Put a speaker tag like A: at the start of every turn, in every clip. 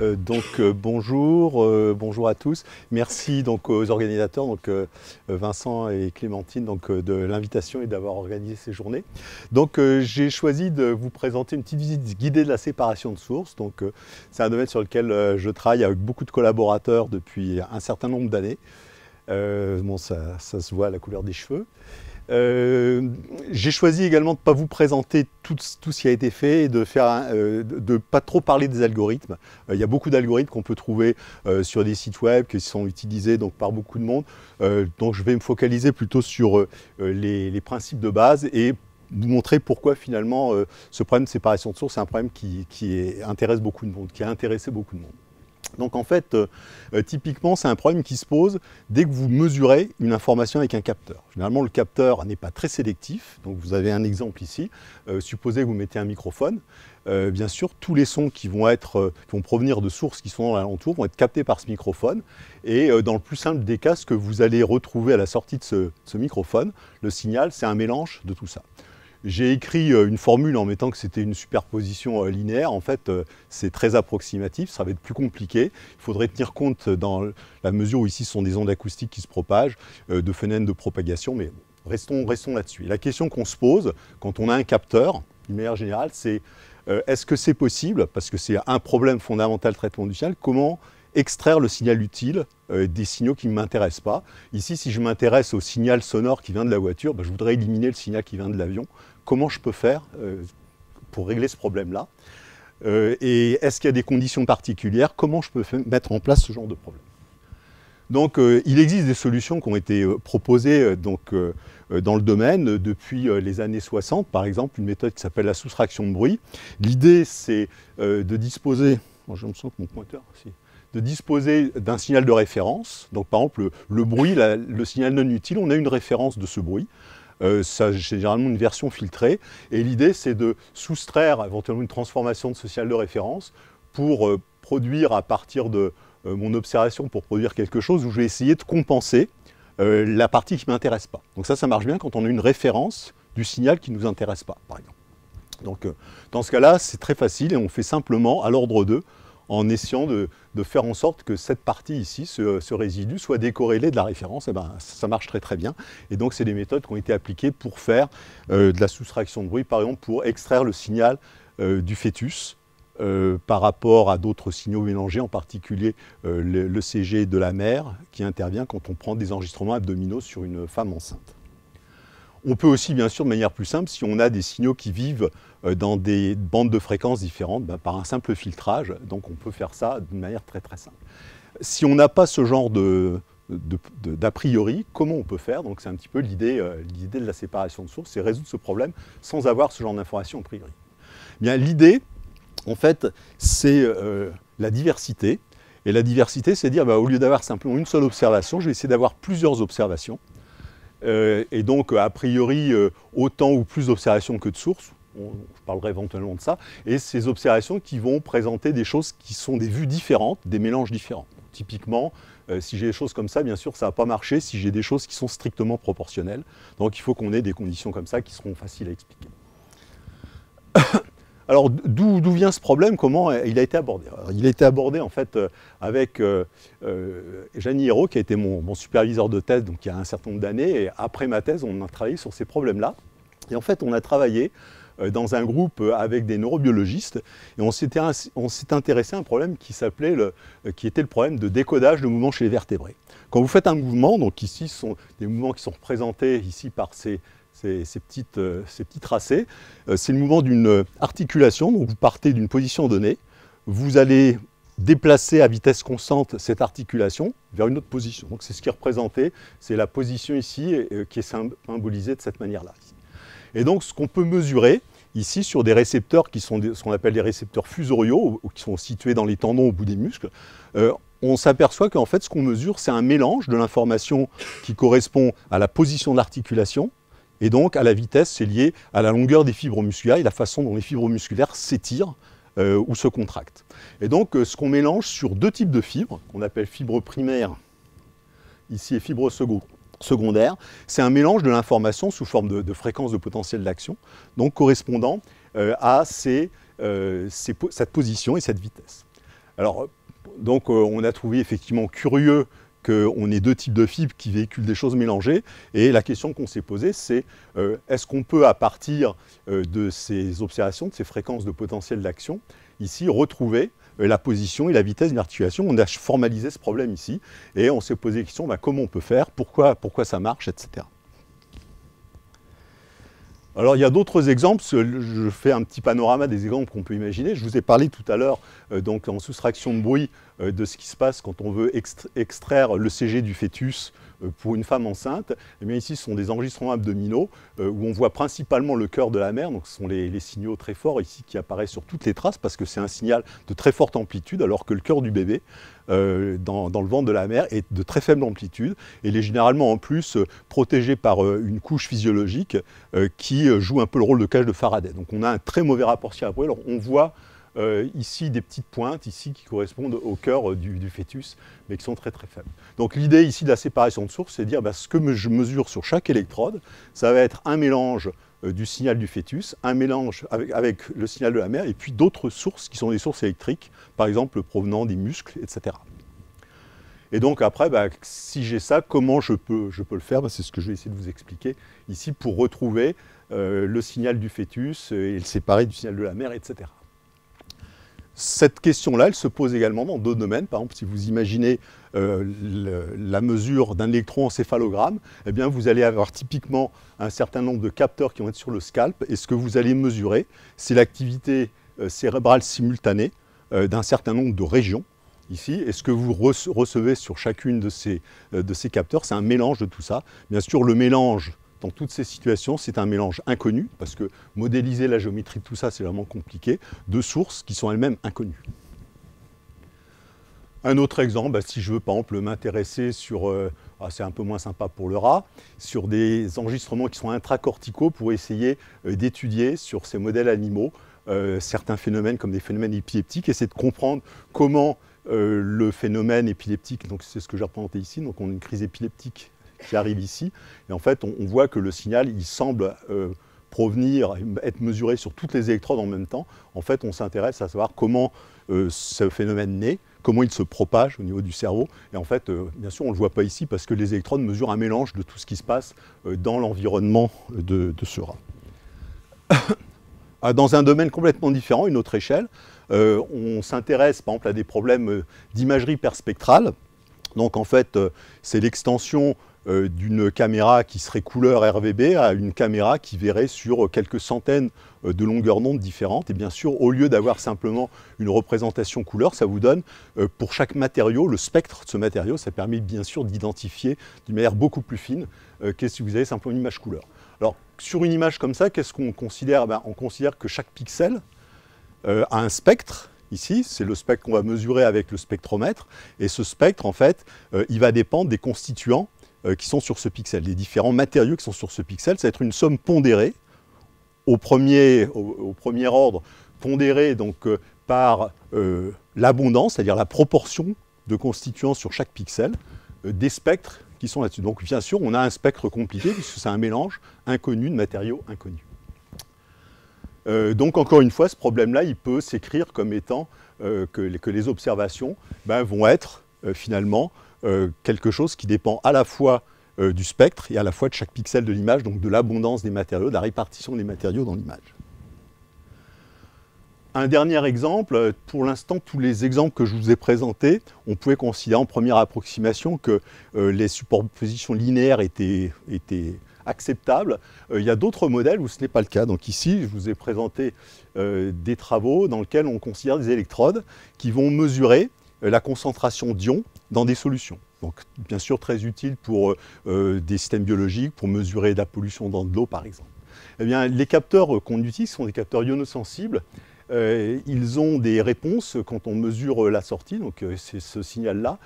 A: Euh, donc euh, bonjour, euh, bonjour à tous. Merci donc aux organisateurs, donc Vincent et Clémentine, donc de l'invitation et d'avoir organisé ces journées. Donc j'ai choisi de vous présenter une petite visite guidée de la séparation de sources. Donc c'est un domaine sur lequel je travaille avec beaucoup de collaborateurs depuis un certain nombre d'années. Bon, ça, se voit à la couleur des cheveux. Euh, j'ai choisi également de ne pas vous présenter tout, ce qui a été fait et de ne euh, pas trop parler des algorithmes. Euh, il y a beaucoup d'algorithmes qu'on peut trouver sur des sites web qui sont utilisés donc, par beaucoup de monde. donc je vais me focaliser plutôt sur les, principes de base et vous montrer pourquoi finalement ce problème de séparation de sources est un problème qui intéresse beaucoup de monde, qui a intéressé beaucoup de monde. Donc en fait, euh, euh, typiquement, c'est un problème qui se pose dès que vous mesurez une information avec un capteur. Généralement, le capteur n'est pas très sélectif. Donc vous avez un exemple ici. Euh, supposez que vous mettez un microphone. bien sûr, tous les sons qui vont, provenir de sources qui sont dans l'alentour vont être captés par ce microphone. Et dans le plus simple des cas, ce que vous allez retrouver à la sortie de ce microphone, le signal, c'est un mélange de tout ça. J'ai écrit euh, une formule en mettant que c'était une superposition euh, linéaire. En fait, euh, c'est très approximatif, ça va être plus compliqué. Il faudrait tenir compte, dans la mesure où ici ce sont des ondes acoustiques qui se propagent, de phénomènes de propagation, mais restons, restons là-dessus. la question qu'on se pose quand on a un capteur, d'une manière générale, c'est est-ce que c'est possible, parce que c'est un problème fondamental traitement du signal, comment extraire le signal utile des signaux qui ne m'intéressent pas. Ici, si je m'intéresse au signal sonore qui vient de la voiture, ben, je voudrais éliminer le signal qui vient de l'avion. Comment je peux faire euh, pour régler ce problème-là? Euh, Et est-ce qu'il y a des conditions particulières? Comment je peux mettre en place ce genre de problème? Donc euh, il existe des solutions qui ont été proposées dans le domaine depuis les années 60, par exemple une méthode qui s'appelle la soustraction de bruit. L'idée c'est de disposer, je me sens que mon pointeur aussi, de disposer d'un signal de référence. Donc par exemple le, bruit, le signal non utile, on a une référence de ce bruit. Euh, ça, c'est généralement une version filtrée. Et l'idée, c'est de soustraire éventuellement une transformation de social de référence pour euh, produire à partir de euh, mon observation, pour produire quelque chose où je vais essayer de compenser la partie qui ne m'intéresse pas. Donc ça, ça marche bien quand on a une référence du signal qui ne nous intéresse pas, par exemple. Donc dans ce cas-là, c'est très facile et on fait simplement à l'ordre 2 en essayant de, faire en sorte que cette partie ici, ce, résidu, soit décorrélé de la référence. Eh ben, ça marche très très bien. Et donc, c'est des méthodes qui ont été appliquées pour faire euh, de la soustraction de bruit, par exemple, pour extraire le signal euh, du fœtus. Euh, par rapport à d'autres signaux mélangés, en particulier le, CG de la mère, qui intervient quand on prend des enregistrements abdominaux sur une femme enceinte. On peut aussi, bien sûr, de manière plus simple, si on a des signaux qui vivent euh, dans des bandes de fréquences différentes, bah, par un simple filtrage, donc on peut faire ça d'une manière très très simple. Si on n'a pas ce genre d'a priori, comment on peut faire? Donc c'est un petit peu l'idée euh, de la séparation de sources, c'est résoudre ce problème sans avoir ce genre d'information a priori. Eh bien l'idée, en fait, c'est euh, la diversité. Et la diversité, c'est dire, bah, au lieu d'avoir simplement une seule observation, je vais essayer d'avoir plusieurs observations. Et donc, a priori, autant ou plus d'observations que de sources, je parlerai éventuellement de ça, et ces observations qui vont présenter des choses qui sont des vues différentes, des mélanges différents. Typiquement, euh, si j'ai des choses comme ça, bien sûr, ça ne va pas marcher si j'ai des choses qui sont strictement proportionnelles. Donc il faut qu'on ait des conditions comme ça qui seront faciles à expliquer. Alors d'où vient ce problème? Comment il a été abordé? Il a été abordé en fait euh, avec euh, euh qui a été mon, superviseur de thèse il y a un certain nombre d'années. Et après ma thèse, on a travaillé sur ces problèmes-là. Et en fait, on a travaillé euh, dans un groupe avec des neurobiologistes et on s'est intéressé à un problème qui euh, était le problème de décodage de mouvements chez les vertébrés. Quand vous faites un mouvement, donc ici ce sont des mouvements qui sont représentés ici par ces, euh, ces petits tracés, c'est le mouvement d'une articulation, donc vous partez d'une position donnée, vous allez déplacer à vitesse constante cette articulation vers une autre position. Donc c'est ce qui est représenté, c'est la position ici qui est symbolisée de cette manière-là. Et donc ce qu'on peut mesurer, ici sur des récepteurs qui sont ce qu'on appelle des récepteurs fusoriaux, qui sont situés dans les tendons au bout des muscles, euh, on s'aperçoit qu'en fait ce qu'on mesure, c'est un mélange de l'information qui correspond à la position de l'articulation, et donc à la vitesse, c'est lié à la longueur des fibres musculaires et la façon dont les fibres musculaires s'étirent euh, ou se contractent. Et donc euh, ce qu'on mélange sur deux types de fibres, qu'on appelle fibres primaires, ici et fibres secondaires, secondaire, c'est un mélange de l'information sous forme de, fréquence de potentiel d'action, donc correspondant à cette position et cette vitesse. Alors, donc on a trouvé effectivement curieux qu'on ait deux types de fibres qui véhiculent des choses mélangées. Et la question qu'on s'est posée, c'est euh, est-ce qu'on peut, à partir euh, de ces observations, de ces fréquences de potentiel d'action, ici retrouver euh, la position et la vitesse d'une articulation? On a formalisé ce problème ici et on s'est posé la question bah, comment on peut faire, pourquoi, pourquoi ça marche, etc. Alors il y a d'autres exemples, je fais un petit panorama des exemples qu'on peut imaginer. Je vous ai parlé tout à l'heure, donc en soustraction de bruit, euh, de ce qui se passe quand on veut extraire le CG du fœtus euh, pour une femme enceinte, eh bien ici ce sont des enregistrements abdominaux euh, où on voit principalement le cœur de la mère, donc ce sont les, signaux très forts ici qui apparaissent sur toutes les traces parce que c'est un signal de très forte amplitude alors que le cœur du bébé dans, le ventre de la mère est de très faible amplitude. Et il est généralement en plus protégé par une couche physiologique qui joue un peu le rôle de cage de Faraday. Donc on a un très mauvais rapport à Alors on voit euh, ici des petites pointes ici qui correspondent au cœur euh, du, fœtus, mais qui sont très très faibles. Donc l'idée ici de la séparation de source, c'est de dire bah, ce que je mesure sur chaque électrode, ça va être un mélange euh, du signal du fœtus, un mélange avec, le signal de la mère, et puis d'autres sources qui sont des sources électriques, par exemple provenant des muscles, etc. Et donc après, bah, si j'ai ça, comment je peux, je peux le faire? Bah, C'est ce que je vais essayer de vous expliquer ici pour retrouver le signal du fœtus et le séparer du signal de la mère, etc. Cette question-là, elle se pose également dans d'autres domaines. Par exemple, si vous imaginez euh, la mesure d'un électroencéphalogramme, eh bien, vous allez avoir typiquement un certain nombre de capteurs qui vont être sur le scalp. Et ce que vous allez mesurer, c'est l'activité euh, cérébrale simultanée euh, d'un certain nombre de régions. Ici, et ce que vous recevez sur chacune de ces, de ces capteurs, c'est un mélange de tout ça. Bien sûr, le mélange dans toutes ces situations, c'est un mélange inconnu, parce que modéliser la géométrie de tout ça, c'est vraiment compliqué, de sources qui sont elles-mêmes inconnues. Un autre exemple, bah, si je veux par exemple m'intéresser sur, euh, ah, c'est un peu moins sympa pour le rat, sur des enregistrements qui sont intracorticaux pour essayer euh, d'étudier sur ces modèles animaux euh, certains phénomènes comme des phénomènes épileptiques, essayer de comprendre comment le phénomène épileptique, donc c'est ce que j'ai représenté ici, donc on a une crise épileptique qui arrive ici. Et en fait, on, voit que le signal, il semble euh, provenir, être mesuré sur toutes les électrodes en même temps. En fait, on s'intéresse à savoir comment euh, ce phénomène naît, comment il se propage au niveau du cerveau. Et en fait, euh, bien sûr, on ne le voit pas ici parce que les électrodes mesurent un mélange de tout ce qui se passe dans l'environnement de, ce rat. Ah, dans un domaine complètement différent, une autre échelle, on s'intéresse par exemple à des problèmes d'imagerie perspectrale. Donc en fait, c'est l'extension euh, d'une caméra qui serait couleur RVB à une caméra qui verrait sur quelques centaines euh, de longueurs d'onde différentes. Et bien sûr, au lieu d'avoir simplement une représentation couleur, ça vous donne euh, pour chaque matériau, le spectre de ce matériau, ça permet bien sûr d'identifier d'une manière beaucoup plus fine que si vous avez simplement une image couleur. Alors, sur une image comme ça, qu'est-ce qu'on considère? Ben, On considère que chaque pixel a un spectre Ici, c'est le spectre qu'on va mesurer avec le spectromètre. Et ce spectre, en fait, il va dépendre des constituants qui sont sur ce pixel, les différents matériaux qui sont sur ce pixel. Ça va être une somme pondérée au premier, ordre, pondérée donc, euh, par euh, l'abondance, c'est-à-dire la proportion de constituants sur chaque pixel, des spectres qui sont là-dessus. Donc bien sûr, on a un spectre compliqué puisque c'est un mélange inconnu de matériaux inconnus. donc encore une fois, ce problème-là, il peut s'écrire comme étant que, les observations ben, vont être finalement euh, quelque chose qui dépend à la fois euh, du spectre et à la fois de chaque pixel de l'image, donc de l'abondance des matériaux, de la répartition des matériaux dans l'image. Un dernier exemple, pour l'instant, tous les exemples que je vous ai présentés, on pouvait considérer en première approximation que euh, les superpositions linéaires étaient, acceptables. il y a d'autres modèles où ce n'est pas le cas. Donc ici, je vous ai présenté des travaux dans lesquels on considère des électrodes qui vont mesurer la concentration d'ions dans des solutions. Donc bien sûr très utile pour euh, des systèmes biologiques, pour mesurer la pollution dans de l'eau par exemple. Eh bien, les capteurs qu'on utilise sont des capteurs ionosensibles. Euh, ils ont des réponses quand on mesure la sortie, donc euh, c'est ce signal-là,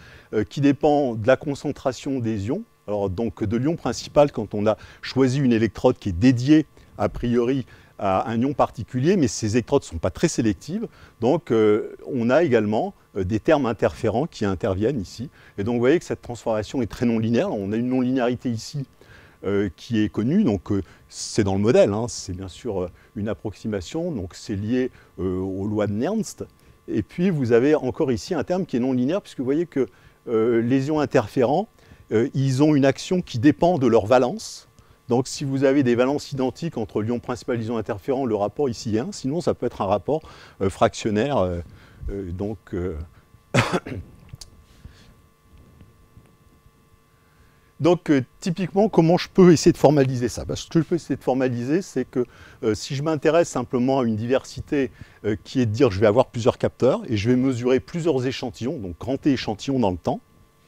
A: qui dépend de la concentration des ions. Alors donc de l'ion principal quand on a choisi une électrode qui est dédiée a priori à un ion particulier, mais ces électrodes ne sont pas très sélectives. Donc on a également des termes interférents qui interviennent ici. Et donc vous voyez que cette transformation est très non linéaire. On a une non-linéarité ici qui est connue, donc c'est dans le modèle, hein. c'est bien sûr une approximation, donc c'est lié aux lois de Nernst. Et puis vous avez encore ici un terme qui est non linéaire, puisque vous voyez que les ions interférents, ils ont une action qui dépend de leur valence, donc si vous avez des valences identiques entre l'ion principal et l'ion interférent, le rapport ici est 1. Sinon, ça peut être un rapport euh, fractionnaire. Euh, euh, donc, Donc, typiquement, comment je peux essayer de formaliser ça? Ce que je peux essayer de formaliser, c'est que si je m'intéresse simplement à une diversité qui est de dire je vais avoir plusieurs capteurs et je vais mesurer plusieurs échantillons, donc grand T échantillons dans le temps,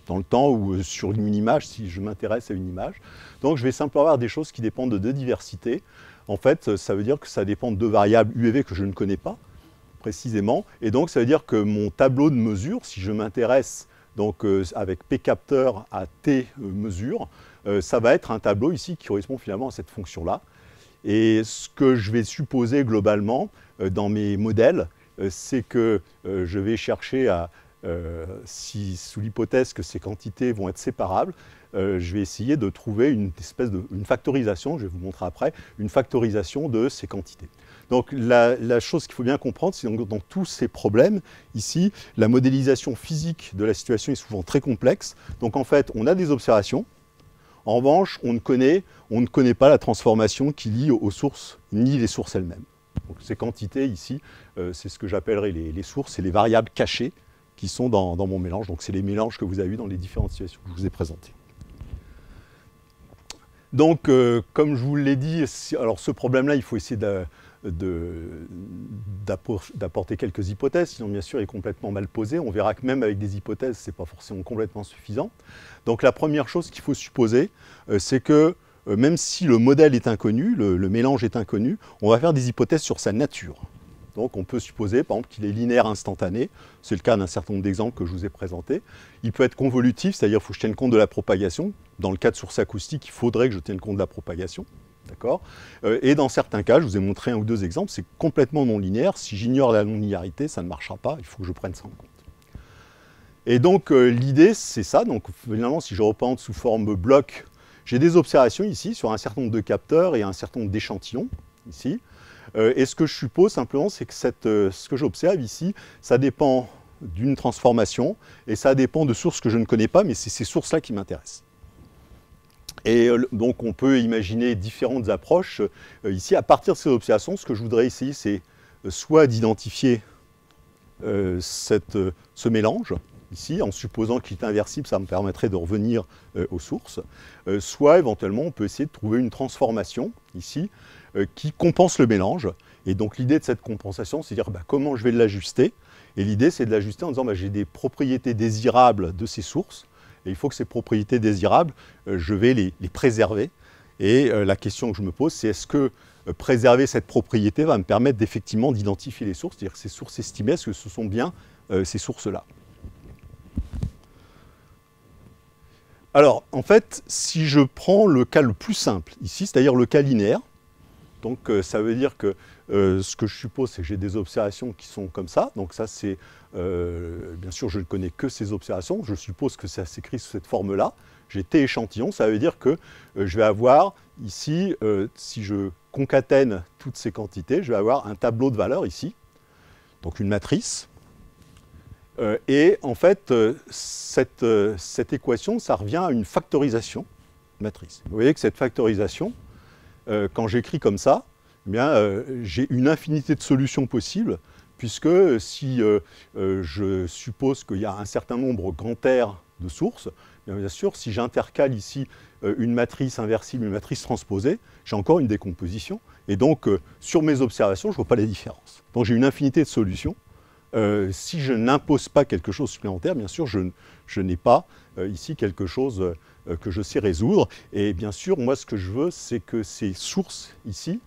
A: dans le temps ou sur une image si je m'intéresse à une image, donc je vais simplement avoir des choses qui dépendent de deux diversités. En fait, ça veut dire que ça dépend de deux variables UV que je ne connais pas précisément. Et donc ça veut dire que mon tableau de mesure, si je m'intéresse donc euh, avec P capteur à T euh, mesure, euh, ça va être un tableau ici qui correspond finalement à cette fonction-là. Et ce que je vais supposer globalement dans mes modèles, c'est que je vais chercher à, si sous l'hypothèse que ces quantités vont être séparables, je vais essayer de trouver une espèce de une factorisation, je vais vous montrer après, une factorisation de ces quantités. Donc la, chose qu'il faut bien comprendre, c'est que dans tous ces problèmes, ici, la modélisation physique de la situation est souvent très complexe. Donc en fait, on a des observations. En revanche, on ne connaît, pas la transformation qui lie aux sources, ni les sources elles-mêmes. Donc ces quantités ici, euh, c'est ce que j'appellerais les, sources, et les variables cachées qui sont dans, dans mon mélange. Donc c'est les mélanges que vous avez vus dans les différentes situations que je vous ai présentées. Donc, euh, comme je vous l'ai dit, alors ce problème-là, il faut essayer d'apporter quelques hypothèses, sinon bien sûr il est complètement mal posé. On verra que même avec des hypothèses, ce n'est pas forcément complètement suffisant. Donc la première chose qu'il faut supposer, euh, c'est que euh, même si le modèle est inconnu, le, mélange est inconnu, on va faire des hypothèses sur sa nature. Donc on peut supposer par exemple qu'il est linéaire instantané, c'est le cas d'un certain nombre d'exemples que je vous ai présentés. Il peut être convolutif, c'est-à-dire qu'il faut que je tienne compte de la propagation. Dans le cas de source acoustique, il faudrait que je tienne compte de la propagation. D'accord? Euh, Et dans certains cas, je vous ai montré un ou deux exemples, c'est complètement non linéaire. Si j'ignore la non-linéarité, ça ne marchera pas, il faut que je prenne ça en compte. Et donc euh, l'idée, c'est ça. Donc finalement, si je reprends sous forme bloc, j'ai des observations ici sur un certain nombre de capteurs et un certain nombre d'échantillons, ici. Euh, et ce que je suppose simplement, c'est que euh, ce que j'observe ici, ça dépend d'une transformation et ça dépend de sources que je ne connais pas, mais c'est ces sources-là qui m'intéressent. Et euh, donc on peut imaginer différentes approches. ici, à partir de ces observations, ce que je voudrais essayer, c'est soit d'identifier ce mélange, ici, en supposant qu'il est inversible, ça me permettrait de revenir aux sources, soit éventuellement on peut essayer de trouver une transformation, ici, qui compense le mélange. Et donc l'idée de cette compensation, c'est de dire bah, comment je vais l'ajuster? Et l'idée, c'est de l'ajuster en disant bah, j'ai des propriétés désirables de ces sources, et il faut que ces propriétés désirables, euh, je vais les, préserver. Et euh, la question que je me pose, c'est est-ce que préserver cette propriété va me permettre d'effectivement d'identifier les sources, c'est-à-dire ces sources estimées, est-ce que ce sont bien ces sources-là? Alors, en fait, si je prends le cas le plus simple ici, c'est-à-dire le cas linéaire, donc euh, ça veut dire que euh, ce que je suppose, c'est que j'ai des observations qui sont comme ça. Donc ça, c'est, euh, bien sûr, je ne connais que ces observations. Je suppose que ça s'écrit sous cette forme-là. J'ai T échantillons, ça veut dire que je vais avoir ici, si je concatène toutes ces quantités, je vais avoir un tableau de valeurs ici, donc une matrice. et en fait, cette, cette équation, ça revient à une factorisation matrice. Vous voyez que cette factorisation, euh, quand j'écris comme ça, eh bien, euh, j'ai une infinité de solutions possibles, puisque si euh, je suppose qu'il y a un certain nombre grand R de sources, eh bien, sûr, si j'intercale ici une matrice inversible, une matrice transposée, j'ai encore une décomposition. Et donc, sur mes observations, je ne vois pas les différences. Donc, j'ai une infinité de solutions. si je n'impose pas quelque chose supplémentaire, bien sûr, je, n'ai pas ici quelque chose que je sais résoudre. Et bien sûr, moi, ce que je veux, c'est que ces sources ici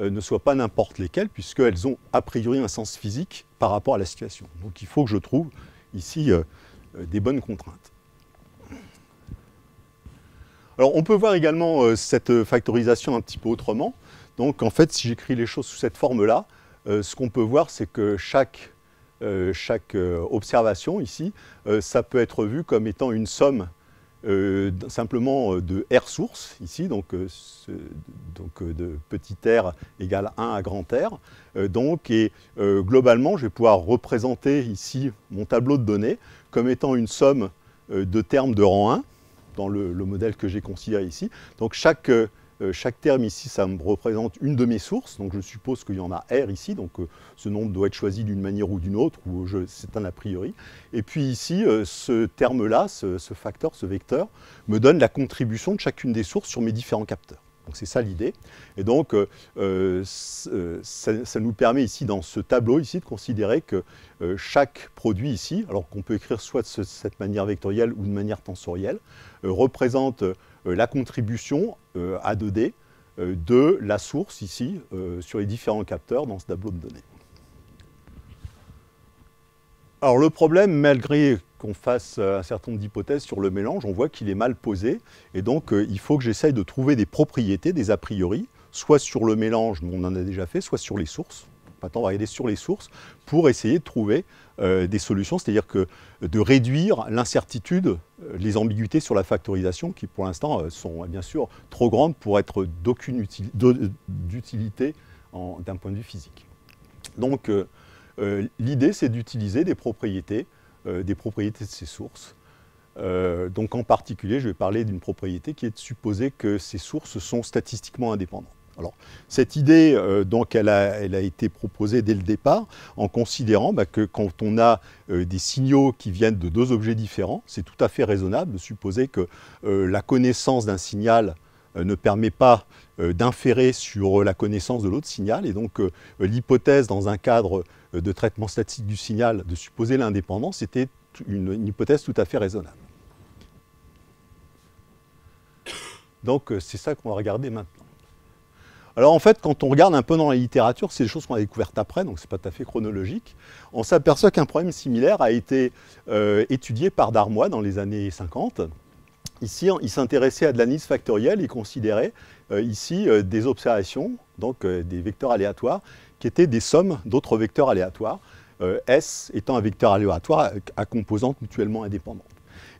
A: euh, ne soient pas n'importe lesquelles, puisqu'elles ont a priori un sens physique par rapport à la situation. Donc il faut que je trouve ici euh, des bonnes contraintes. Alors on peut voir également cette factorisation un petit peu autrement. Donc en fait, si j'écris les choses sous cette forme-là, ce qu'on peut voir, c'est que chaque chaque observation ici, ça peut être vu comme étant une somme simplement de R source, ici, donc, donc de petit r égale 1 à grand R. donc, et globalement, je vais pouvoir représenter ici mon tableau de données comme étant une somme de termes de rang 1, dans le, modèle que j'ai considéré ici. Donc chaque, chaque terme ici, ça me représente une de mes sources, donc je suppose qu'il y en a R ici, donc ce nombre doit être choisi d'une manière ou d'une autre, ou c'est un a priori. Et puis ici, ce terme-là, ce, ce facteur, ce vecteur, me donne la contribution de chacune des sources sur mes différents capteurs. Donc c'est ça l'idée. Et donc euh, euh, euh, ça, nous permet ici dans ce tableau ici de considérer que chaque produit ici, alors qu'on peut écrire soit de cette manière vectorielle ou de manière tensorielle, représente la contribution à 2D de la source ici sur les différents capteurs dans ce tableau de données. Alors le problème, malgré qu'on fasse euh, un certain nombre d'hypothèses sur le mélange, on voit qu'il est mal posé. Et donc, euh, il faut que j'essaye de trouver des propriétés, des a priori, soit sur le mélange, on en a déjà fait, soit sur les sources. Maintenant, on va aller sur les sources pour essayer de trouver euh, des solutions, c'est-à-dire que de réduire l'incertitude, les ambiguïtés sur la factorisation, qui pour l'instant sont bien sûr trop grandes pour être d'aucune utilité d'un point de vue physique. Donc, l'idée, c'est d'utiliser des propriétés, euh, des propriétés de ces sources. Euh, donc en particulier, je vais parler d'une propriété qui est de supposer que ces sources sont statistiquement indépendantes. Alors, cette idée, elle a, été proposée dès le départ en considérant bah, que quand on a des signaux qui viennent de deux objets différents, c'est tout à fait raisonnable de supposer que la connaissance d'un signal ne permet pas d'inférer sur la connaissance de l'autre signal. Et donc, l'hypothèse dans un cadre euh, de traitement statique du signal de supposer l'indépendance, c'était une, hypothèse tout à fait raisonnable. Donc euh, c'est ça qu'on va regarder maintenant. Alors en fait, quand on regarde un peu dans la littérature, c'est des choses qu'on a découvertes après, donc c'est pas tout à fait chronologique. On s'aperçoit qu'un problème similaire a été euh, étudié par Darmois dans les années 50. Ici, il s'intéressait à de l'analyse factorielle et considérait ici des observations, donc des vecteurs aléatoires, qui étaient des sommes d'autres vecteurs aléatoires, euh, S étant un vecteur aléatoire à, composantes mutuellement indépendantes.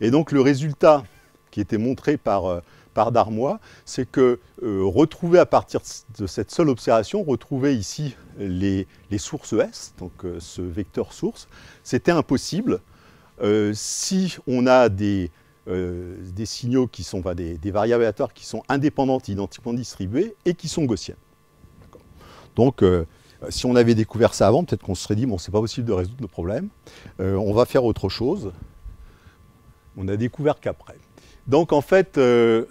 A: Et donc le résultat qui était montré par, euh, par Darmois, c'est que euh, retrouver à partir de cette seule observation, retrouver ici les, sources S, donc ce vecteur source, c'était impossible si on a des, des signaux qui sont, des, variables aléatoires qui sont indépendantes identiquement distribuées et qui sont gaussiennes. Donc euh, si on avait découvert ça avant, peut-être qu'on se serait dit, bon, c'est pas possible de résoudre le problème, euh, on va faire autre chose. On a découvert qu'après. Donc en fait, euh,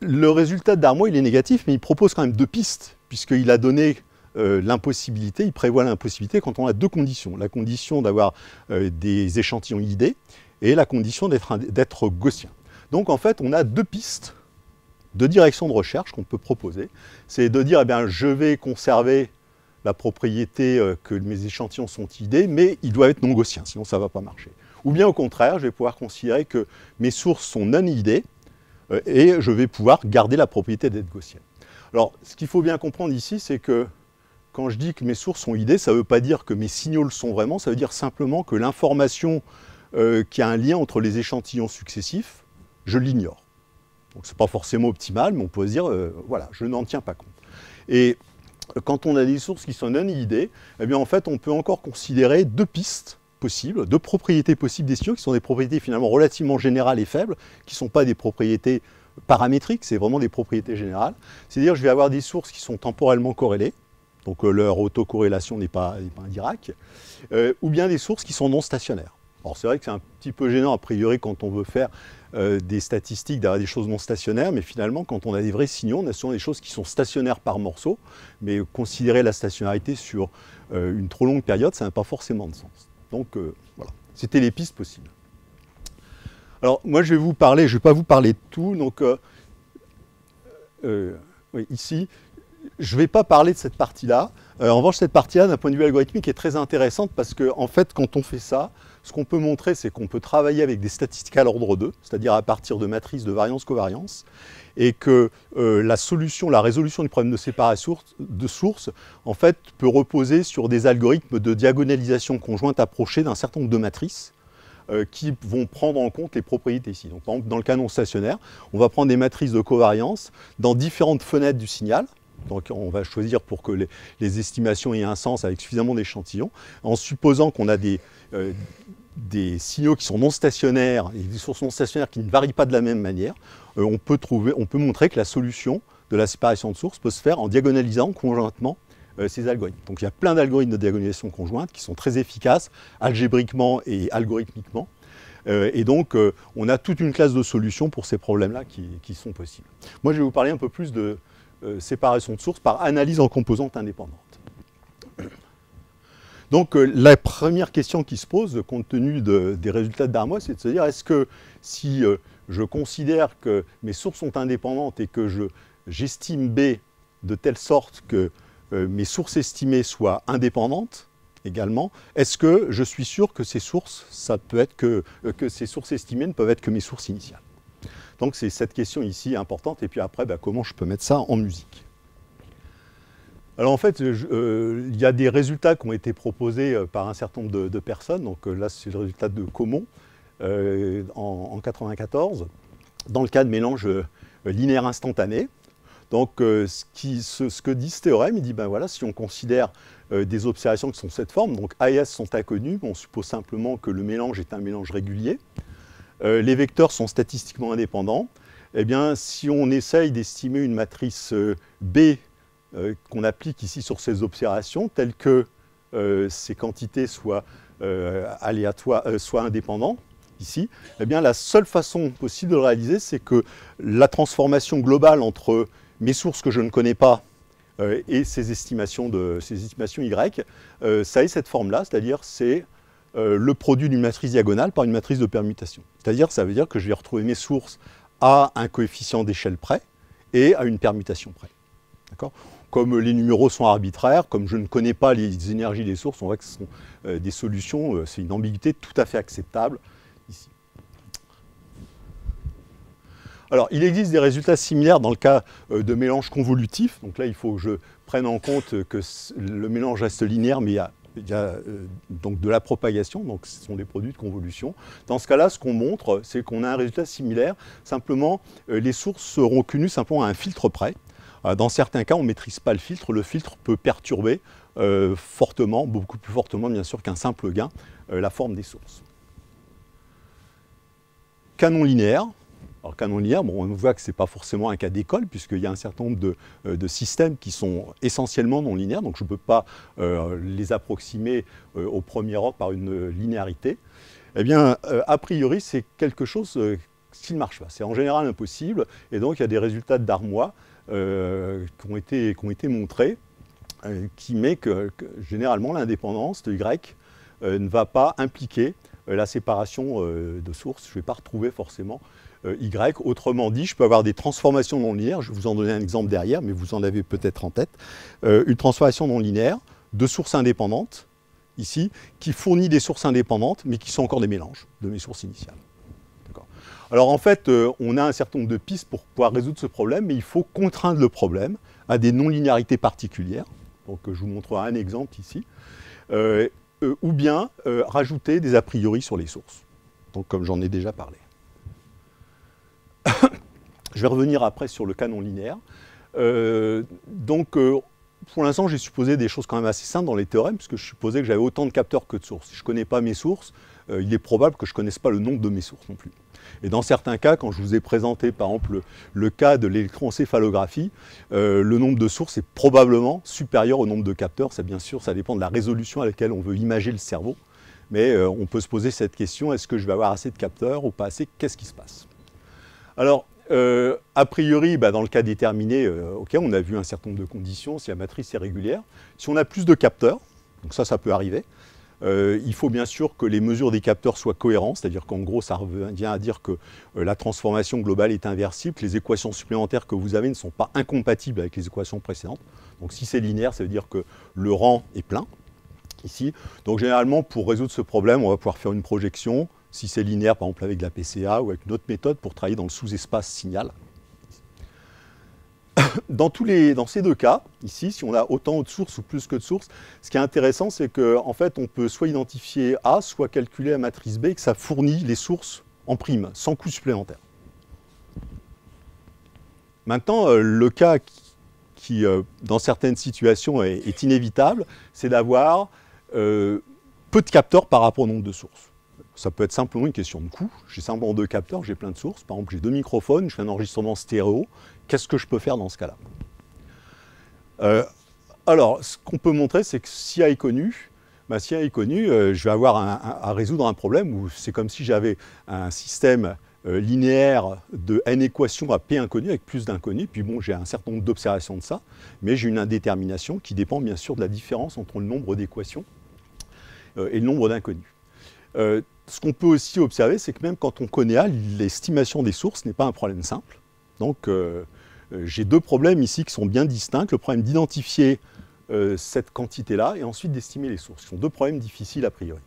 A: le résultat d'Armois, il est négatif, mais il propose quand même deux pistes, puisqu'il a donné l'impossibilité, il prévoit l'impossibilité quand on a deux conditions. La condition d'avoir des échantillons idées et la condition d'être gaussien. Donc en fait, on a deux pistes de direction de recherche qu'on peut proposer. C'est de dire, eh bien, je vais conserver la propriété euh, que mes échantillons sont idées, mais ils doivent être non gaussiens, sinon ça ne va pas marcher. Ou bien au contraire, je vais pouvoir considérer que mes sources sont non idées euh, et je vais pouvoir garder la propriété d'être gaussienne. Alors, ce qu'il faut bien comprendre ici, c'est que quand je dis que mes sources sont idées, ça ne veut pas dire que mes signaux le sont vraiment, ça veut dire simplement que l'information euh, qui a un lien entre les échantillons successifs, je l'ignore. Donc ce n'est pas forcément optimal, mais on peut se dire, voilà, je n'en tiens pas compte. Et quand on a des sources qui sont non idées, eh bien en fait on peut encore considérer deux pistes possibles, deux propriétés possibles des signaux qui sont des propriétés finalement relativement générales et faibles, qui ne sont pas des propriétés paramétriques, c'est vraiment des propriétés générales. C'est-à-dire je vais avoir des sources qui sont temporellement corrélées, donc euh, leur autocorrélation n'est pas, pas un Dirac, euh, ou bien des sources qui sont non stationnaires. Alors c'est vrai que c'est un petit peu gênant a priori quand on veut faire euh, des statistiques d'avoir des choses non stationnaires, mais finalement, quand on a des vrais signaux, on a souvent des choses qui sont stationnaires par morceau, mais considérer la stationnarité sur euh, une trop longue période, ça n'a pas forcément de sens. Donc euh, voilà, c'était les pistes possibles. Alors moi, je vais vous parler, je ne vais pas vous parler de tout, donc ici, je ne vais pas parler de cette partie-là. en revanche, cette partie-là, d'un point de vue algorithmique, est très intéressante parce que, en fait, quand on fait ça, ce qu'on peut montrer, c'est qu'on peut travailler avec des statistiques à l'ordre 2, c'est-à-dire à partir de matrices de variance-covariance, et que euh, la solution, la résolution du problème de séparation de sources, en fait, peut reposer sur des algorithmes de diagonalisation conjointe approchés d'un certain nombre de matrices euh, qui vont prendre en compte les propriétés ici. Donc, par dans le canon stationnaire, on va prendre des matrices de covariance dans différentes fenêtres du signal, donc on va choisir pour que les, estimations aient un sens avec suffisamment d'échantillons, en supposant qu'on a des, euh, des signaux qui sont non stationnaires et des sources non stationnaires qui ne varient pas de la même manière, euh, on, peut trouver, on peut montrer que la solution de la séparation de sources peut se faire en diagonalisant conjointement euh, ces algorithmes. Donc il y a plein d'algorithmes de diagonalisation conjointe qui sont très efficaces algébriquement et algorithmiquement. Et donc on a toute une classe de solutions pour ces problèmes-là qui, sont possibles. Moi je vais vous parler un peu plus de séparation de sources par analyse en composantes indépendantes. Donc euh, la première question qui se pose, compte tenu des résultats de Darmois, c'est de se dire est-ce que si euh, je considère que mes sources sont indépendantes et que j'estime B de telle sorte que euh, mes sources estimées soient indépendantes également, est-ce que je suis sûr que ces sources, ça peut être que, que ces sources estimées ne peuvent être que mes sources initiales? Donc c'est cette question ici importante, et puis après, bah, comment je peux mettre ça en musique? Alors en fait, euh, il y a des résultats qui ont été proposés euh, par un certain nombre de, personnes. Donc euh, là, c'est le résultat de Comon en, 1994, dans le cas de mélange linéaire instantané. Donc ce, que dit ce théorème, il dit ben voilà, si on considère des observations qui sont de cette forme, donc A et S sont inconnus, on suppose simplement que le mélange est un mélange régulier. Les vecteurs sont statistiquement indépendants. Eh bien, si on essaye d'estimer une matrice B euh, qu'on applique ici sur ces observations, telles que euh, ces quantités soient euh, indépendantes, ici, eh bien la seule façon possible de le réaliser, c'est que la transformation globale entre mes sources que je ne connais pas et ces estimations, ces estimations Y, ça ait cette forme-là, c'est-à-dire c'est le produit d'une matrice diagonale par une matrice de permutation. C'est-à-dire ça veut dire que je vais retrouver mes sources à un coefficient d'échelle près et à une permutation près. Comme les numéros sont arbitraires, comme je ne connais pas les énergies des sources, on voit que ce sont euh, des solutions, euh, c'est une ambiguïté tout à fait acceptable ici. Alors, il existe des résultats similaires dans le cas euh, de mélange convolutif. Donc là, il faut que je prenne en compte que le mélange reste linéaire, mais il y a, donc de la propagation, donc ce sont des produits de convolution. Dans ce cas-là, ce qu'on montre, c'est qu'on a un résultat similaire. Simplement, les sources seront connues simplement à un filtre près. Euh, dans certains cas, on ne maîtrise pas le filtre. Le filtre peut perturber euh, fortement, beaucoup plus fortement bien sûr qu'un simple gain, euh, la forme des sources. Canon linéaire. Alors canon linéaire, on voit que ce n'est pas forcément un cas d'école, puisqu'il y a un certain nombre de, systèmes qui sont essentiellement non linéaires, donc je ne peux pas les approximer au premier ordre par une linéarité. Eh bien, a priori, c'est quelque chose qui ne marche pas. C'est en général impossible, et donc il y a des résultats d'Armois euh, qui, ont été, montrés, euh, qui met que, généralement l'indépendance de Y euh, ne va pas impliquer la séparation de sources. Je ne vais pas retrouver forcément Y. Autrement dit, je peux avoir des transformations non linéaires, je vais vous en donner un exemple derrière, mais vous en avez peut-être en tête. une transformation non linéaire de sources indépendantes, ici, qui fournit des sources indépendantes, mais qui sont encore des mélanges de mes sources initiales. Alors en fait, euh, on a un certain nombre de pistes pour pouvoir résoudre ce problème, mais il faut contraindre le problème à des non-linéarités particulières. Donc je vous montrerai un exemple ici. Euh, euh, ou bien rajouter des a priori sur les sources. Donc comme j'en ai déjà parlé. Je vais revenir après sur le canon linéaire. donc pour l'instant, j'ai supposé des choses quand même assez simples dans les théorèmes, puisque je supposais que j'avais autant de capteurs que de sources. Si je ne connais pas mes sources, il est probable que je ne connaisse pas le nombre de mes sources non plus. Et dans certains cas, quand je vous ai présenté par exemple le, cas de l'électroencéphalographie, euh, le nombre de sources est probablement supérieur au nombre de capteurs. Ça, bien sûr, ça dépend de la résolution à laquelle on veut imager le cerveau. Mais euh, on peut se poser cette question, est-ce que je vais avoir assez de capteurs ou pas assez? Qu'est-ce qui se passe? Alors, euh, a priori, bah, dans le cas déterminé, ok, on a vu un certain nombre de conditions, si la matrice est régulière. Si on a plus de capteurs, donc ça, ça peut arriver, Euh, il faut bien sûr que les mesures des capteurs soient cohérentes, c'est-à-dire qu'en gros, ça revient à dire que euh, la transformation globale est inversible, que les équations supplémentaires que vous avez ne sont pas incompatibles avec les équations précédentes. Donc si c'est linéaire, ça veut dire que le rang est plein, ici. Donc généralement, pour résoudre ce problème, on va pouvoir faire une projection, si c'est linéaire, par exemple avec la PCA ou avec une autre méthode pour travailler dans le sous-espace signal. Dans, tous les, dans ces deux cas, ici, si on a autant de sources ou plus que de sources, ce qui est intéressant, c'est qu'en en fait, on peut soit identifier A, soit calculer la matrice B, et que ça fournit les sources en prime, sans coût supplémentaire. Maintenant, euh, le cas qui, euh, dans certaines situations, est, inévitable, c'est d'avoir euh, peu de capteurs par rapport au nombre de sources. Ça peut être simplement une question de coût. J'ai simplement deux capteurs, j'ai plein de sources. Par exemple, j'ai deux microphones, je fais un enregistrement stéréo. Qu'est-ce que je peux faire dans ce cas-là? Euh, Alors, ce qu'on peut montrer, c'est que si A est connu, bah, si A est connu, euh, je vais avoir à résoudre un problème où c'est comme si j'avais un système euh, linéaire de n équations à p inconnu avec plus d'inconnus. Puis bon, j'ai un certain nombre d'observations de ça, mais j'ai une indétermination qui dépend bien sûr de la différence entre le nombre d'équations et le nombre d'inconnus ce qu'on peut aussi observer, c'est que même quand on connaît A, l'estimation des sources n'est pas un problème simple. Donc euh, euh, j'ai deux problèmes ici qui sont bien distincts. Le problème d'identifier euh, cette quantité-là et ensuite d'estimer les sources. Ce sont deux problèmes difficiles a priori.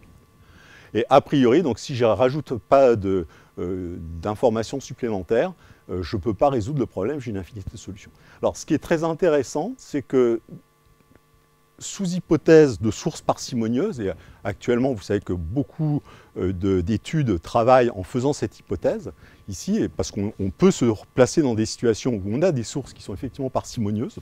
A: Et a priori, donc si je ne rajoute pas d'informations supplémentaires, je ne peux pas résoudre le problème, j'ai une infinité de solutions. Alors ce qui est très intéressant, c'est que sous hypothèse de sources parcimonieuses, et actuellement vous savez que beaucoup euh, d'études travaillent en faisant cette hypothèse, ici, parce qu'on peut se placer dans des situations où on a des sources qui sont effectivement parcimonieuses,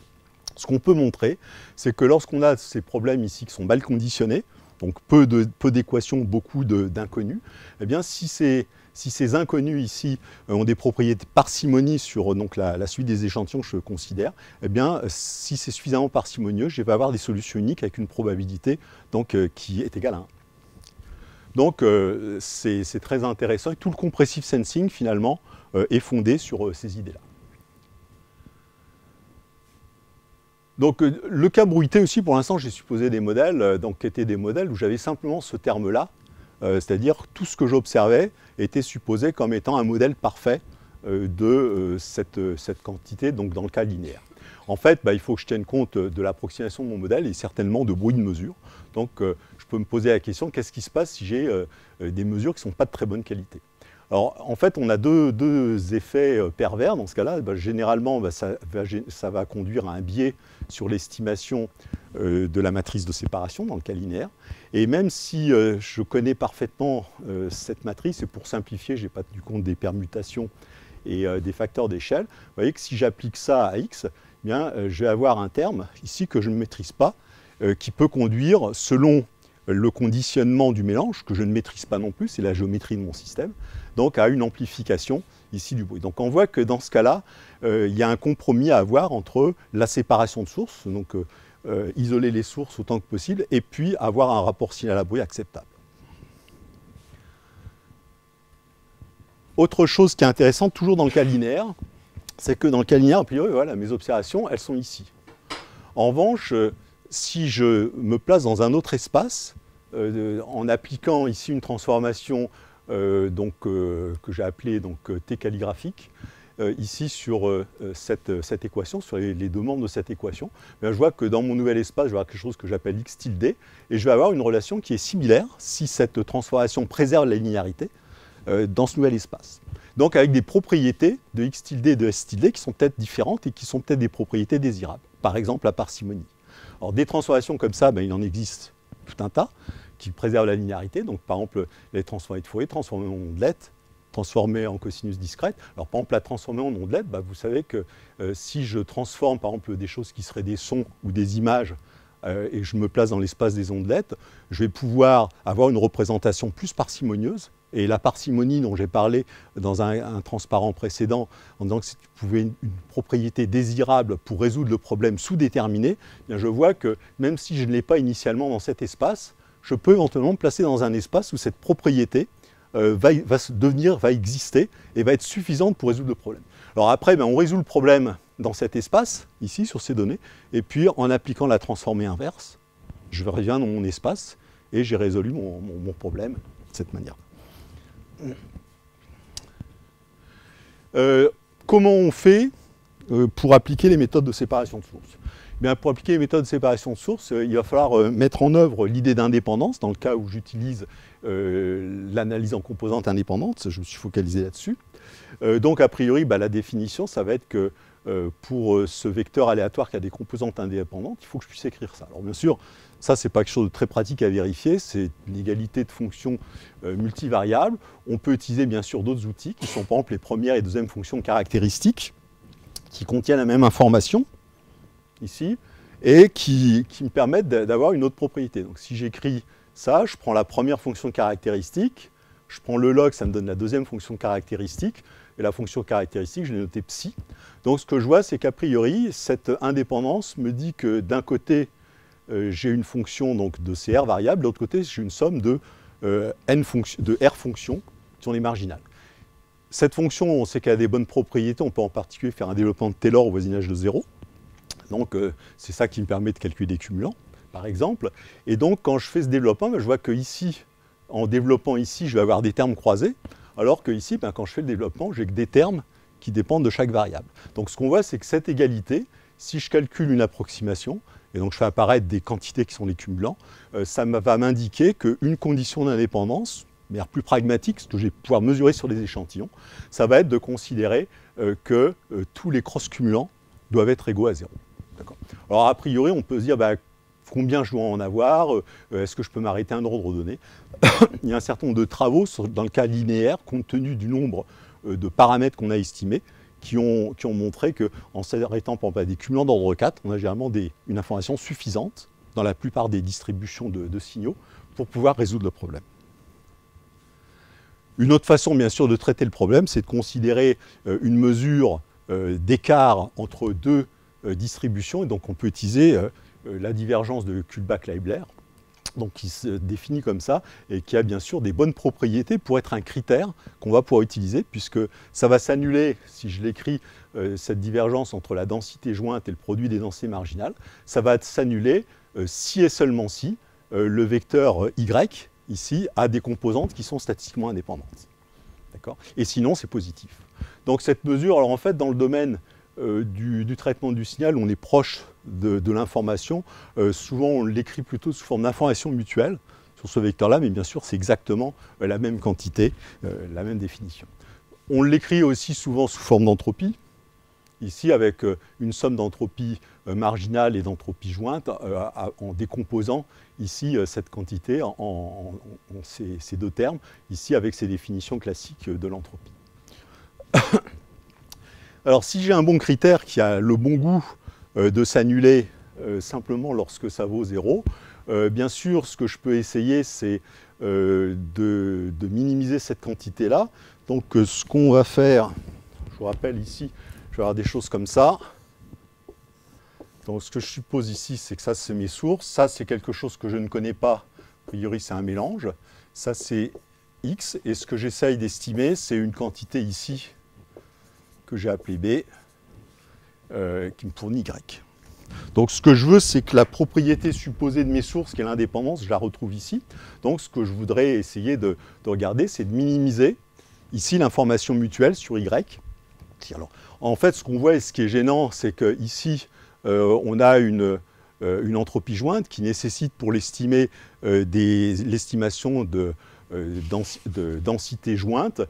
A: ce qu'on peut montrer, c'est que lorsqu'on a ces problèmes ici qui sont mal conditionnés, donc peu d'équations, beaucoup d'inconnus, eh bien si c'est si ces inconnus ici euh, ont des propriétés parcimonie sur euh, donc, la, suite des échantillons que je considère, eh bien, si c'est suffisamment parcimonieux, je vais avoir des solutions uniques avec une probabilité donc, euh, qui est égale à 1. Donc c'est très intéressant tout le compressive sensing finalement est fondé sur ces idées-là. Donc le cas bruité aussi, pour l'instant, j'ai supposé des modèles, donc étaient des modèles où j'avais simplement ce terme-là, euh, c'est-à-dire tout ce que j'observais était supposé comme étant un modèle parfait euh, de euh, cette, quantité, donc dans le cas linéaire. En fait, bah, il faut que je tienne compte de l'approximation de mon modèle et certainement de bruit de mesure. Donc je peux me poser la question, qu'est-ce qui se passe si j'ai des mesures qui ne sont pas de très bonne qualité? Alors, en fait, on a deux, effets pervers dans ce cas-là. Bah, généralement, bah, ça, va, conduire à un biais sur l'estimation de la matrice de séparation dans le cas linéaire. Et même si euh, je connais parfaitement euh, cette matrice, et pour simplifier, je n'ai pas tenu compte des permutations et euh, des facteurs d'échelle, vous voyez que si j'applique ça à x, eh bien, je vais avoir un terme ici que je ne maîtrise pas, qui peut conduire, selon le conditionnement du mélange, que je ne maîtrise pas non plus, c'est la géométrie de mon système, donc à une amplification ici du bruit. Donc on voit que dans ce cas-là, il y a un compromis à avoir entre la séparation de sources, donc euh, isoler les sources autant que possible, et puis avoir un rapport signal à bruit acceptable. Autre chose qui est intéressante, toujours dans le cas linéaire, c'est que dans le cas linéaire, a priori, voilà, mes observations, elles sont ici. En revanche, euh, si je me place dans un autre espace, euh, en appliquant ici une transformation donc, que j'ai appelée T calligraphique, ici sur euh, euh, cette, équation, sur les, deux membres de cette équation, je vois que dans mon nouvel espace, je vais avoir quelque chose que j'appelle x tilde, et je vais avoir une relation qui est similaire si cette transformation préserve la linéarité dans ce nouvel espace. Donc avec des propriétés de x tilde et de s tilde qui sont peut-être différentes et qui sont peut-être des propriétés désirables. Par exemple la parcimonie. Alors des transformations comme ça, ben, il en existe tout un tas qui préservent la linéarité. Donc par exemple les transformés de Fourier, transformés en ondelettes, transformée en cosinus discrète. Alors par exemple la transformer en ondelette, bah, vous savez que euh, si je transforme par exemple des choses qui seraient des sons ou des images euh, et je me place dans l'espace des ondelettes, je vais pouvoir avoir une représentation plus parcimonieuse. Et la parcimonie dont j'ai parlé dans un, transparent précédent, en disant que c'est une, une, propriété désirable pour résoudre le problème sous-déterminé, eh je vois que même si je ne l'ai pas initialement dans cet espace, je peux éventuellement me placer dans un espace où cette propriété euh, va, devenir, va exister et va être suffisante pour résoudre le problème. Alors après, ben, on résout le problème dans cet espace, ici, sur ces données, et puis en appliquant la transformée inverse, je reviens dans mon espace, et j'ai résolu mon, problème de cette manière. Euh, comment on fait euh, pour appliquer les méthodes de séparation de sources? Pour appliquer les méthodes de séparation de sources, il va falloir mettre en œuvre l'idée d'indépendance, dans le cas où j'utilise l'analyse en composantes indépendantes, je me suis focalisé là-dessus. donc, a priori, bah, la définition, ça va être que euh, pour euh, ce vecteur aléatoire qui a des composantes indépendantes, il faut que je puisse écrire ça. Alors bien sûr, ça c'est pas quelque chose de très pratique à vérifier, c'est une égalité de fonctions euh, multivariables. On peut utiliser bien sûr d'autres outils qui sont par exemple les premières et deuxièmes fonctions caractéristiques qui contiennent la même information ici et qui, me permettent d'avoir une autre propriété. Donc si j'écris ça, je prends la première fonction caractéristique, je prends le log, ça me donne la deuxième fonction caractéristique, et la fonction caractéristique, je l'ai noté psi. Donc ce que je vois, c'est qu'a priori, cette indépendance me dit que d'un côté, euh, j'ai une fonction donc, de CR variable, de l'autre côté, j'ai une somme de, euh, n de R fonctions qui sont les marginales. Cette fonction, on sait qu'elle a des bonnes propriétés, on peut en particulier faire un développement de Taylor au voisinage de 0. Donc euh, c'est ça qui me permet de calculer des cumulants, par exemple. Et donc quand je fais ce développement, ben, je vois que ici, en développant ici, je vais avoir des termes croisés, alors que ici, ben, quand je fais le développement, j'ai que des termes qui dépendent de chaque variable. Donc ce qu'on voit, c'est que cette égalité, si je calcule une approximation, et donc je fais apparaître des quantités qui sont les cumulants, euh, ça va m'indiquer qu'une condition d'indépendance, mais plus pragmatique, ce que je vais pouvoir mesurer sur des échantillons, ça va être de considérer euh, que tous les cross-cumulants doivent être égaux à zéro. Alors a priori, on peut se dire bah, combien je dois en avoir, est-ce que je peux m'arrêter un ordre donné? Il y a un certain nombre de travaux dans le cas linéaire, compte tenu du nombre euh, de paramètres qu'on a estimés qui ont, qui ont montré qu'en s'arrêtant par à des cumulants d'ordre 4, on a généralement une information suffisante dans la plupart des distributions de, signaux pour pouvoir résoudre le problème. Une autre façon, bien sûr, de traiter le problème, c'est de considérer euh, une mesure euh, d'écart entre deux distributions. Et donc, on peut utiliser la divergence de Kullback-Leibler qui se définit comme ça et qui a bien sûr des bonnes propriétés pour être un critère qu'on va pouvoir utiliser puisque ça va s'annuler, si je l'écris, euh, cette divergence entre la densité jointe et le produit des densités marginales, ça va s'annuler euh, si et seulement si euh, le vecteur y ici a des composantes qui sont statistiquement indépendantes. Et sinon, c'est positif. Donc cette mesure, alors en fait, dans le domaine du, du, traitement du signal, on est proche de, l'information. Euh, souvent, on l'écrit plutôt sous forme d'information mutuelle sur ce vecteur-là, mais bien sûr, c'est exactement euh, la même quantité, euh, la même définition. On l'écrit aussi souvent sous forme d'entropie, ici avec une somme d'entropie marginale et d'entropie jointe, en décomposant ici cette quantité en, ces, deux termes, ici avec ces définitions classiques de l'entropie. Alors si j'ai un bon critère qui a le bon goût euh, de s'annuler euh, simplement lorsque ça vaut zéro. Euh, bien sûr, ce que je peux essayer, c'est de, minimiser cette quantité-là. Donc ce qu'on va faire, je vous rappelle ici, je vais avoir des choses comme ça. Donc ce que je suppose ici, c'est que ça, c'est mes sources. Ça, c'est quelque chose que je ne connais pas. A priori, c'est un mélange. Ça, c'est x. Et ce que j'essaye d'estimer, c'est une quantité ici que j'ai appelée b, euh, qui me fournit Y. Donc ce que je veux, c'est que la propriété supposée de mes sources, qui est l'indépendance, je la retrouve ici. Donc ce que je voudrais essayer de, regarder, c'est de minimiser ici l'information mutuelle sur Y. Alors, en fait, ce qu'on voit et ce qui est gênant, c'est qu'ici, euh, on a une, euh, une, entropie jointe qui nécessite pour l'estimer l'estimation de, de, densité jointe.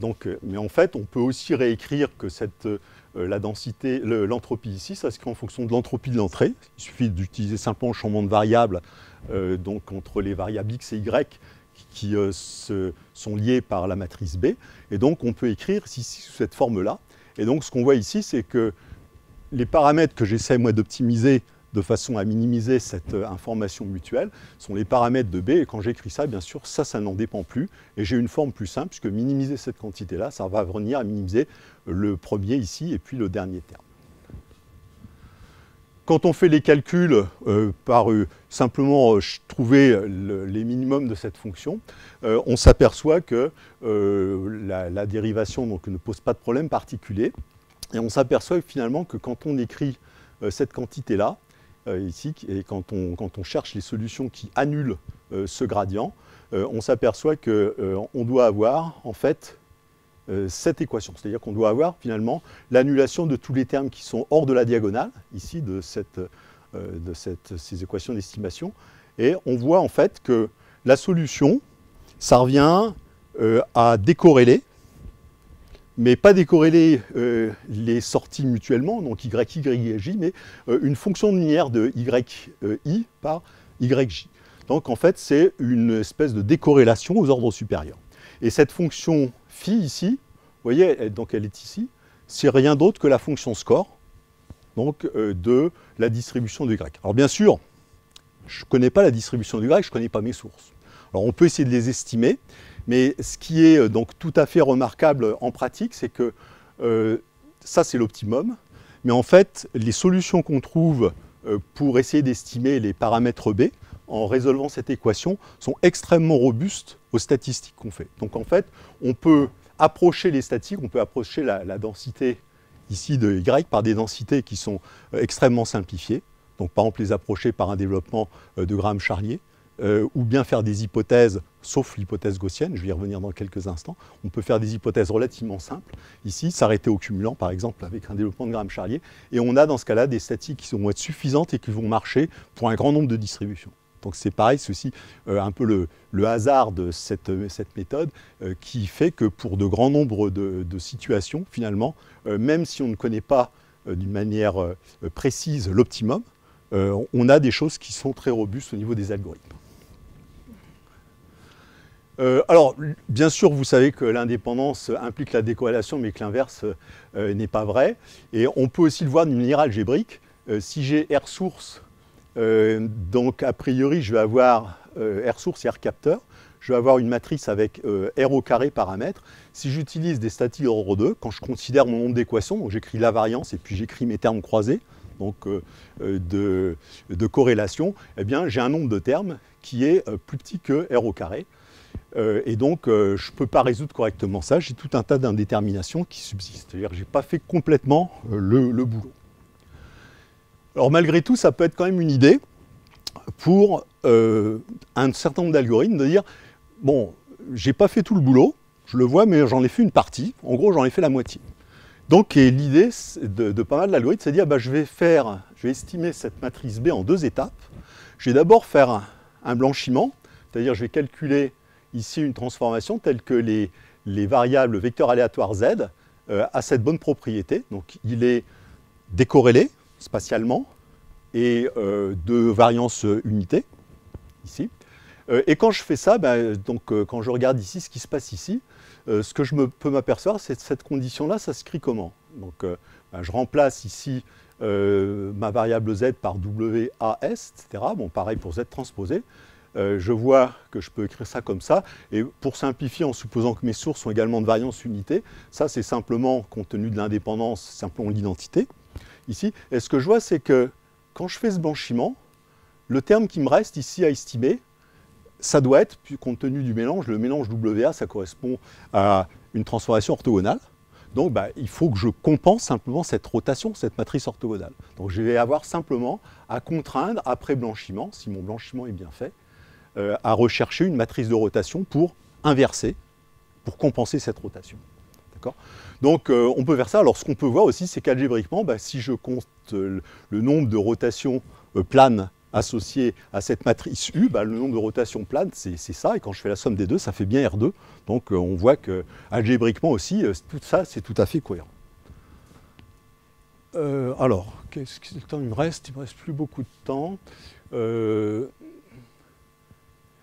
A: donc, mais en fait, on peut aussi réécrire que cette euh, la densité, l'entropie ici, ça se crée en fonction de l'entropie de l'entrée. Il suffit d'utiliser simplement le changement de variable euh, donc entre les variables x et y qui euh, sont liées par la matrice B. Et donc on peut écrire ici sous cette forme-là. Et donc ce qu'on voit ici, c'est que les paramètres que j'essaie moi d'optimiser de façon à minimiser cette euh, information mutuelle, sont les paramètres de B. Et quand j'écris ça, bien sûr, ça, ça n'en dépend plus. Et j'ai une forme plus simple, puisque minimiser cette quantité-là, ça va venir à minimiser le premier ici et puis le dernier terme. Quand on fait les calculs euh, par euh, simplement trouver les minimums de cette fonction, on s'aperçoit que la, la, dérivation donc, ne pose pas de problème particulier. Et on s'aperçoit finalement que quand on écrit cette quantité-là, ici, et quand on, quand on, cherche les solutions qui annulent ce gradient, on s'aperçoit qu'on doit avoir en fait cette équation. C'est-à-dire qu'on doit avoir finalement l'annulation de tous les termes qui sont hors de la diagonale, ici, de, cette, de cette, ces équations d'estimation. Et on voit en fait que la solution, ça revient à décorréler mais pas décorréler euh, les sorties mutuellement, donc y, y, j, mais euh, une fonction linéaire de y, euh, i par yj. Donc en fait, c'est une espèce de décorrélation aux ordres supérieurs. Et cette fonction phi ici, vous voyez, donc elle est ici, c'est rien d'autre que la fonction score, donc de la distribution de y. Alors bien sûr, je ne connais pas la distribution du y, je ne connais pas mes sources. Alors on peut essayer de les estimer, mais ce qui est euh, donc tout à fait remarquable en pratique, c'est que euh, ça c'est l'optimum, mais en fait les solutions qu'on trouve euh, pour essayer d'estimer les paramètres B en résolvant cette équation sont extrêmement robustes aux statistiques qu'on fait. Donc en fait, on peut approcher les statistiques, on peut approcher la, la densité ici de Y par des densités qui sont extrêmement simplifiées. Donc par exemple les approcher par un développement de Graham-Charlier. Euh, ou bien faire des hypothèses, sauf l'hypothèse gaussienne, je vais y revenir dans quelques instants, on peut faire des hypothèses relativement simples, ici, s'arrêter au cumulant, par exemple, avec un développement de Graham-Charlier, et on a dans ce cas-là des statistiques qui vont être suffisantes et qui vont marcher pour un grand nombre de distributions. Donc c'est pareil, c'est aussi euh, un peu le, hasard de cette, méthode euh, qui fait que pour de grands nombres de situations, finalement, même si on ne connaît pas d'une manière précise l'optimum, on a des choses qui sont très robustes au niveau des algorithmes. Euh, alors, bien sûr, vous savez que l'indépendance implique la décorrélation, mais que l'inverse euh, n'est pas vrai. Et on peut aussi le voir d'une manière algébrique. Euh, si j'ai R source, donc a priori, je vais avoir R source et R capteur. Je vais avoir une matrice avec R au carré paramètres. Si j'utilise des statistiques ordre 2, quand je considère mon nombre d'équations, j'écris la variance et puis j'écris mes termes croisés, donc de, de, corrélation, eh bien j'ai un nombre de termes qui est plus petit que R au carré. Euh, et donc, euh, je ne peux pas résoudre correctement ça. J'ai tout un tas d'indéterminations qui subsistent. C'est-à-dire que je n'ai pas fait complètement euh, le, boulot. Alors, malgré tout, ça peut être quand même une idée pour un certain nombre d'algorithmes de dire bon, j'ai pas fait tout le boulot, je le vois, mais j'en ai fait une partie. En gros, j'en ai fait la moitié. Donc, l'idée de, pas mal d'algorithmes, c'est de dire bah, je vais faire, je vais estimer cette matrice B en deux étapes. Je vais d'abord faire un blanchiment, c'est-à-dire je vais calculer ici une transformation telle que les, variables vecteurs aléatoires z euh, a cette bonne propriété. Donc il est décorrélé spatialement et euh, de variance unité, ici. Euh, et quand je fais ça, ben, donc, quand je regarde ici ce qui se passe ici, ce que je peux m'apercevoir, c'est que cette condition-là, ça s'écrit comment? Donc ben, je remplace ici ma variable z par WAS, etc. Bon, pareil pour z transposé. Euh, je vois que je peux écrire ça comme ça. Et pour simplifier, en supposant que mes sources sont également de variance unité, ça c'est simplement, compte tenu de l'indépendance, simplement l'identité. Ici, et ce que je vois, c'est que quand je fais ce blanchiment, le terme qui me reste ici à estimer, ça doit être, compte tenu du mélange, le mélange WA, ça correspond à une transformation orthogonale. Donc bah, il faut que je compense simplement cette rotation, cette matrice orthogonale. Donc je vais avoir simplement à contraindre après blanchiment, si mon blanchiment est bien fait, euh, à rechercher une matrice de rotation pour inverser, pour compenser cette rotation. Donc euh, on peut faire ça. Alors ce qu'on peut voir aussi, c'est qu'algébriquement, bah, si je compte euh, le nombre de rotations planes associées à cette matrice U, bah, le nombre de rotations planes, c'est ça. Et quand je fais la somme des deux, ça fait bien R2. Donc on voit que algébriquement aussi, tout ça, c'est tout à fait cohérent. alors, qu'est-ce que temps il me reste? Il me reste plus beaucoup de temps.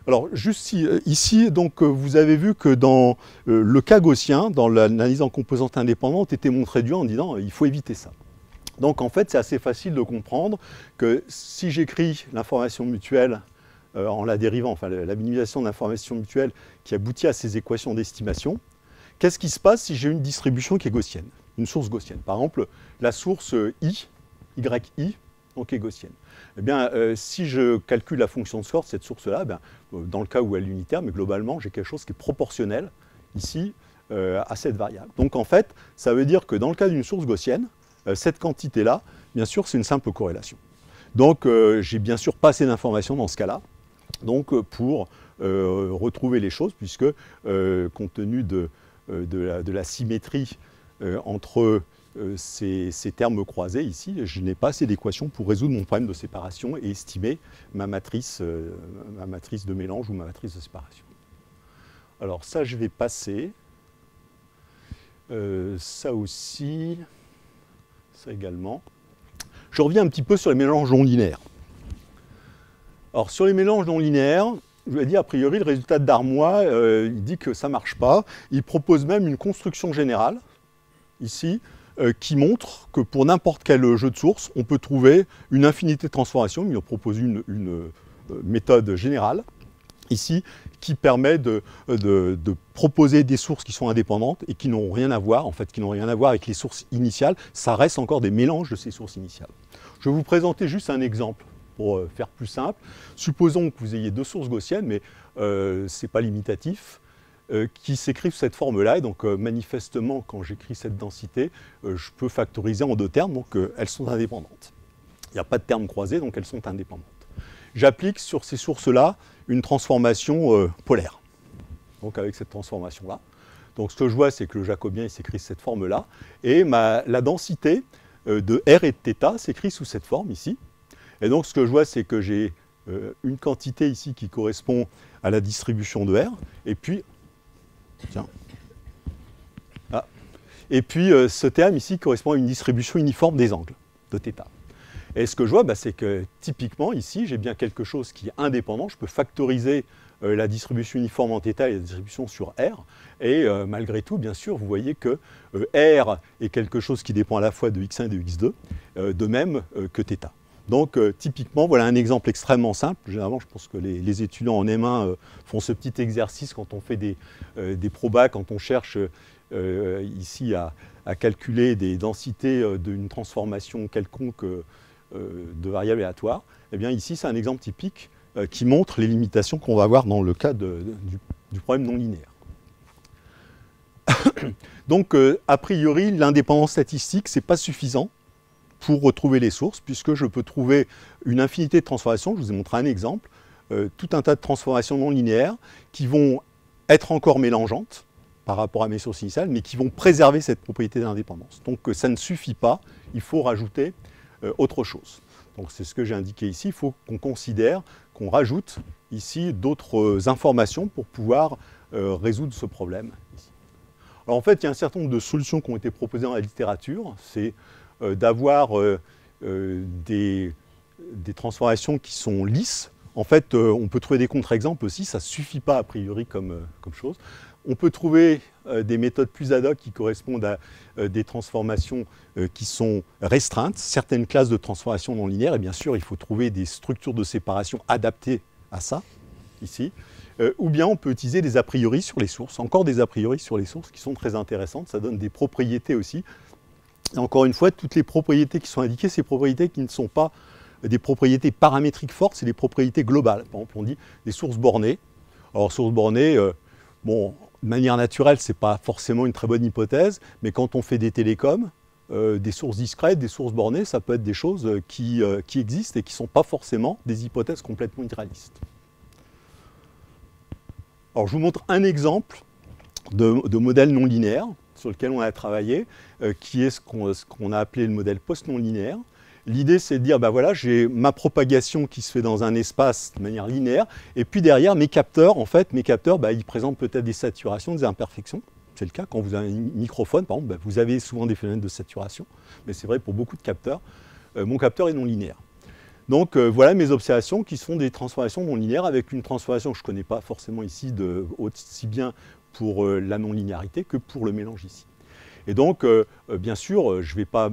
A: Alors, juste euh, ici, donc, euh, vous avez vu que dans euh, le cas gaussien, dans l'analyse en composantes indépendantes, était montré du en disant il faut éviter ça. Donc, en fait, c'est assez facile de comprendre que si j'écris l'information mutuelle en la dérivant, enfin la minimisation de l'information mutuelle qui aboutit à ces équations d'estimation, qu'est-ce qui se passe si j'ai une distribution qui est gaussienne, une source gaussienne? Par exemple, la source i, yi, donc est gaussienne. Eh bien, euh, si je calcule la fonction de score, cette source-là, ben, euh, dans le cas où elle est unitaire, mais globalement, j'ai quelque chose qui est proportionnel ici euh, à cette variable. Donc en fait, ça veut dire que dans le cas d'une source gaussienne, cette quantité-là, bien sûr, c'est une simple corrélation. Donc j'ai bien sûr pas assez d'informations dans ce cas-là. donc pour retrouver les choses, puisque compte tenu de, la, symétrie entre ces, termes croisés ici, je n'ai pas assez d'équations pour résoudre mon problème de séparation et estimer ma matrice, ma matrice de mélange ou ma matrice de séparation. Alors ça, je vais passer. Euh, ça aussi, ça également. Je reviens un petit peu sur les mélanges non linéaires. Alors sur les mélanges non linéaires, je vais dire a priori le résultat Darmois, euh, il dit que ça ne marche pas. Il propose même une construction générale, ici, euh, qui montre que pour n'importe quel jeu de source, on peut trouver une infinité de transformations. Il propose une, une méthode générale ici, qui permet de, proposer des sources qui sont indépendantes et qui n'ont rien à voir, en fait, qui n'ont rien à voir avec les sources initiales. Ça reste encore des mélanges de ces sources initiales. Je vais vous présenter juste un exemple pour euh, faire plus simple. Supposons que vous ayez deux sources gaussiennes, mais euh, ce n'est pas limitatif, euh, qui s'écrivent cette forme-là. Et donc, manifestement, quand j'écris cette densité, je peux factoriser en deux termes, donc elles sont indépendantes. Il n'y a pas de termes croisés, donc elles sont indépendantes j'applique sur ces sources-là une transformation euh, polaire. Donc avec cette transformation-là. Donc ce que je vois, c'est que le jacobien s'écrit cette forme-là. Et la densité euh, de R et de θ s'écrit sous cette forme ici. Et donc ce que je vois, c'est que j'ai euh, une quantité ici qui correspond à la distribution de R. Et puis, tiens, ah, et puis ce terme ici correspond à une distribution uniforme des angles de θ. Et ce que je vois, bah, c'est que typiquement ici, j'ai bien quelque chose qui est indépendant. Je peux factoriser euh, la distribution uniforme en θ et la distribution sur R. Et euh, malgré tout, bien sûr, vous voyez que euh, R est quelque chose qui dépend à la fois de x1 et de x2, de même que θ. Donc typiquement, voilà un exemple extrêmement simple. Généralement, je pense que les, étudiants en M1 font ce petit exercice quand on fait des, des probas, quand on cherche ici à, calculer des densités d'une transformation quelconque euh, de variables aléatoires, eh bien ici c'est un exemple typique euh, qui montre les limitations qu'on va avoir dans le cas du, problème non linéaire. Donc euh, a priori l'indépendance statistique c'est pas suffisant pour retrouver les sources puisque je peux trouver une infinité de transformations, je vous ai montré un exemple, tout un tas de transformations non linéaires qui vont être encore mélangeantes par rapport à mes sources initiales, mais qui vont préserver cette propriété d'indépendance. Donc ça ne suffit pas, il faut rajouter euh, autre chose. Donc c'est ce que j'ai indiqué ici, il faut qu'on considère, qu'on rajoute ici d'autres euh, informations pour pouvoir euh, résoudre ce problème. Alors en fait, il y a un certain nombre de solutions qui ont été proposées dans la littérature, c'est d'avoir des, transformations qui sont lisses. En fait, on peut trouver des contre-exemples aussi, ça ne suffit pas a priori comme, comme chose. On peut trouver euh, des méthodes plus ad hoc qui correspondent à euh, des transformations euh, qui sont restreintes, certaines classes de transformation non linéaires, et bien sûr, il faut trouver des structures de séparation adaptées à ça, ici. ou bien on peut utiliser des a priori sur les sources, encore des a priori sur les sources qui sont très intéressantes, ça donne des propriétés aussi. Encore une fois, toutes les propriétés qui sont indiquées, des propriétés qui ne sont pas des propriétés paramétriques fortes, c'est des propriétés globales. Par exemple, on dit des sources bornées. Alors, sources bornées, bon, de manière naturelle, ce n'est pas forcément une très bonne hypothèse, mais quand on fait des télécoms, euh, des sources discrètes, des sources bornées, ça peut être des choses euh, qui, euh, existent et qui ne sont pas forcément des hypothèses complètement irréalistes. Alors je vous montre un exemple de modèle non linéaire sur lequel on a travaillé, qui est ce qu'on a appelé le modèle post-non linéaire. L'idée, c'est de dire, ben voilà, j'ai ma propagation qui se fait dans un espace de manière linéaire, et puis derrière, mes capteurs, en fait, mes capteurs, bah, ils présentent peut-être des saturations, des imperfections. C'est le cas quand vous avez un microphone, par exemple, bah, vous avez souvent des phénomènes de saturation, mais c'est vrai pour beaucoup de capteurs. Euh, mon capteur est non linéaire. Donc euh, voilà mes observations qui sont des transformations non linéaires avec une transformation que je ne connais pas forcément ici de, aussi bien pour euh, la non-linéarité que pour le mélange ici. Et donc, bien sûr, je ne vais pas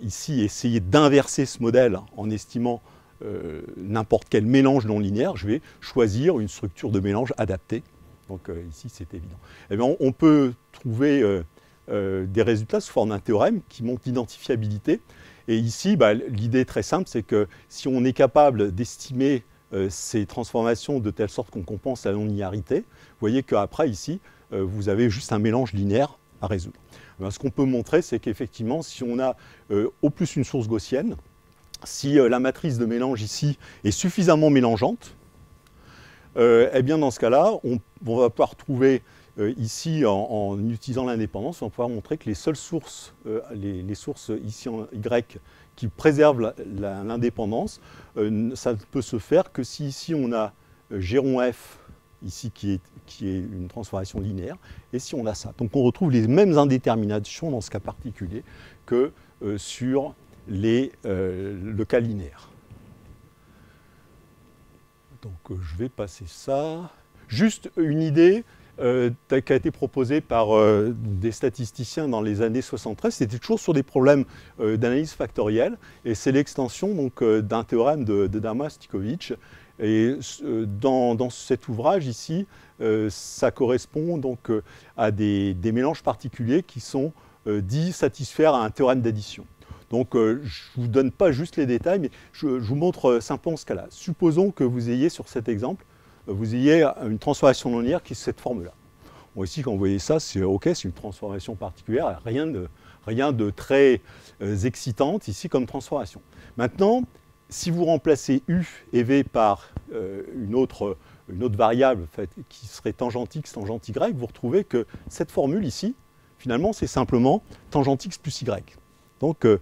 A: ici essayer d'inverser ce modèle en estimant euh, n'importe quel mélange non linéaire, je vais choisir une structure de mélange adaptée. Donc euh, ici, c'est évident. Eh on, peut trouver euh, des résultats sous forme d'un théorème qui montre l'identifiabilité. Et ici, bah, l'idée très simple, c'est que si on est capable d'estimer ces transformations de telle sorte qu'on compense la non-linéarité, vous voyez qu'après, ici, vous avez juste un mélange linéaire à résoudre. Ben, ce qu'on peut montrer, c'est qu'effectivement, si on a euh, au plus une source gaussienne, si euh, la matrice de mélange ici est suffisamment mélangeante, eh bien dans ce cas-là, on, va pouvoir trouver ici, en, utilisant l'indépendance, on va pouvoir montrer que les seules sources, les, sources ici en Y qui préservent l'indépendance, ça ne peut se faire que si ici on a Géron F ici qui est, qui est une transformation linéaire, et si on a ça. Donc on retrouve les mêmes indéterminations dans ce cas particulier que euh, sur les, euh, le cas linéaire. Donc euh, je vais passer ça. Juste une idée qui a été proposée par des statisticiens dans les années 73, c'était toujours sur des problèmes d'analyse factorielle, et c'est l'extension d'un théorème de, de Dama-Stikovic et euh, dans, cet ouvrage ici, euh, ça correspond donc euh, à des, mélanges particuliers qui sont dits satisfaire à un théorème d'addition. Donc je ne vous donne pas juste les détails, mais je, vous montre simplement ce cas-là. Supposons que vous ayez sur cet exemple, vous ayez une transformation non linéaire qui est cette forme-là. Ici, quand vous voyez ça, c'est OK, c'est une transformation particulière, rien de, rien de très excitante ici comme transformation. Maintenant, si vous remplacez u et v par euh, une, autre, une, autre, variable qui serait tangente x, tangente y, vous retrouvez que cette formule ici, finalement, c'est simplement tangente x plus y. Donc, euh,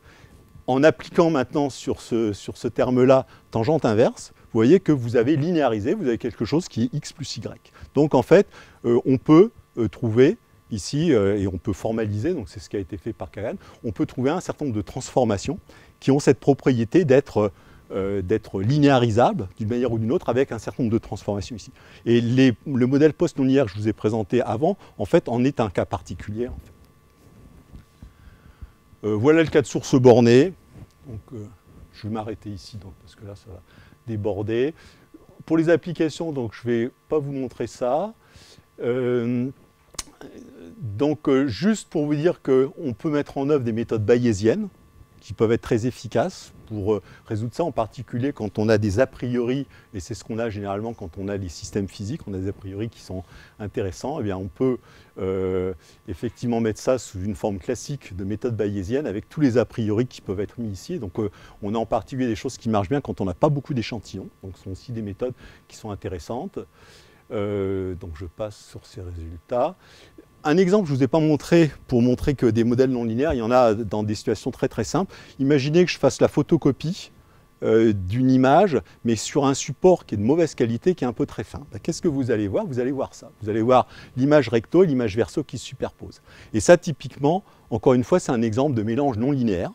A: en appliquant maintenant sur ce, sur ce terme-là tangente inverse, vous voyez que vous avez linéarisé, vous avez quelque chose qui est x plus y. Donc, en fait, euh, on peut trouver ici, et on peut formaliser, donc c'est ce qui a été fait par Kagan, on peut trouver un certain nombre de transformations qui ont cette propriété d'être euh, d'être linéarisable d'une manière ou d'une autre avec un certain nombre de transformations ici. Et le modèle post-non-linéaire que je vous ai présenté avant, en fait, en est un cas particulier. Euh, voilà le cas de source bornée. Donc, euh, je vais m'arrêter ici donc, parce que là, ça va déborder. Pour les applications, donc, je ne vais pas vous montrer ça. donc, juste pour vous dire qu'on peut mettre en œuvre des méthodes bayésiennes qui peuvent être très efficaces pour euh, résoudre ça, en particulier quand on a des a priori, et c'est ce qu'on a généralement quand on a des systèmes physiques, on a des a priori qui sont intéressants, et eh bien on peut euh, effectivement mettre ça sous une forme classique de méthode bayésienne avec tous les a priori qui peuvent être mis ici. Donc euh, on a en particulier des choses qui marchent bien quand on n'a pas beaucoup d'échantillons, donc ce sont aussi des méthodes qui sont intéressantes. donc je passe sur ces résultats un exemple, je ne vous ai pas montré pour montrer que des modèles non linéaires, il y en a dans des situations très très simples. Imaginez que je fasse la photocopie euh, d'une image, mais sur un support qui est de mauvaise qualité, qui est un peu très fin. Ben, qu'est-ce que vous allez voir? Vous allez voir ça. Vous allez voir l'image recto et l'image verso qui se superposent. Et ça, typiquement, encore une fois, c'est un exemple de mélange non linéaire,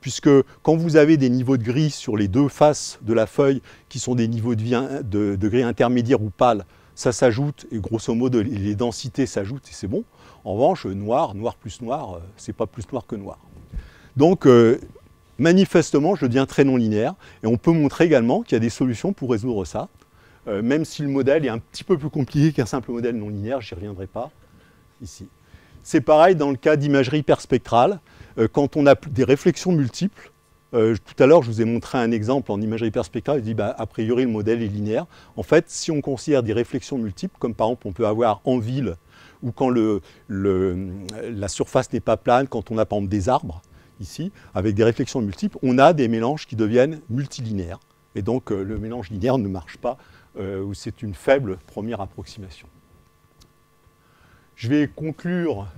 A: puisque quand vous avez des niveaux de gris sur les deux faces de la feuille, qui sont des niveaux de, de gris intermédiaire ou pâle, ça s'ajoute, et grosso modo, les densités s'ajoutent, et c'est bon. En revanche, noir, noir plus noir, euh, c'est pas plus noir que noir. Donc, euh, manifestement, je deviens très non linéaire, et on peut montrer également qu'il y a des solutions pour résoudre ça, euh, même si le modèle est un petit peu plus compliqué qu'un simple modèle non linéaire, j'y reviendrai pas ici. C'est pareil dans le cas d'imagerie perspectrale, quand on a des réflexions multiples, euh, tout à l'heure, je vous ai montré un exemple en imagerie perspective. Je dis, bah, a priori, le modèle est linéaire. En fait, si on considère des réflexions multiples, comme par exemple on peut avoir en ville, ou quand la surface n'est pas plane, quand on a par exemple des arbres, ici, avec des réflexions multiples, on a des mélanges qui deviennent multilinéaires. Et donc, euh, le mélange linéaire ne marche pas, euh, ou c'est une faible première approximation. Je vais conclure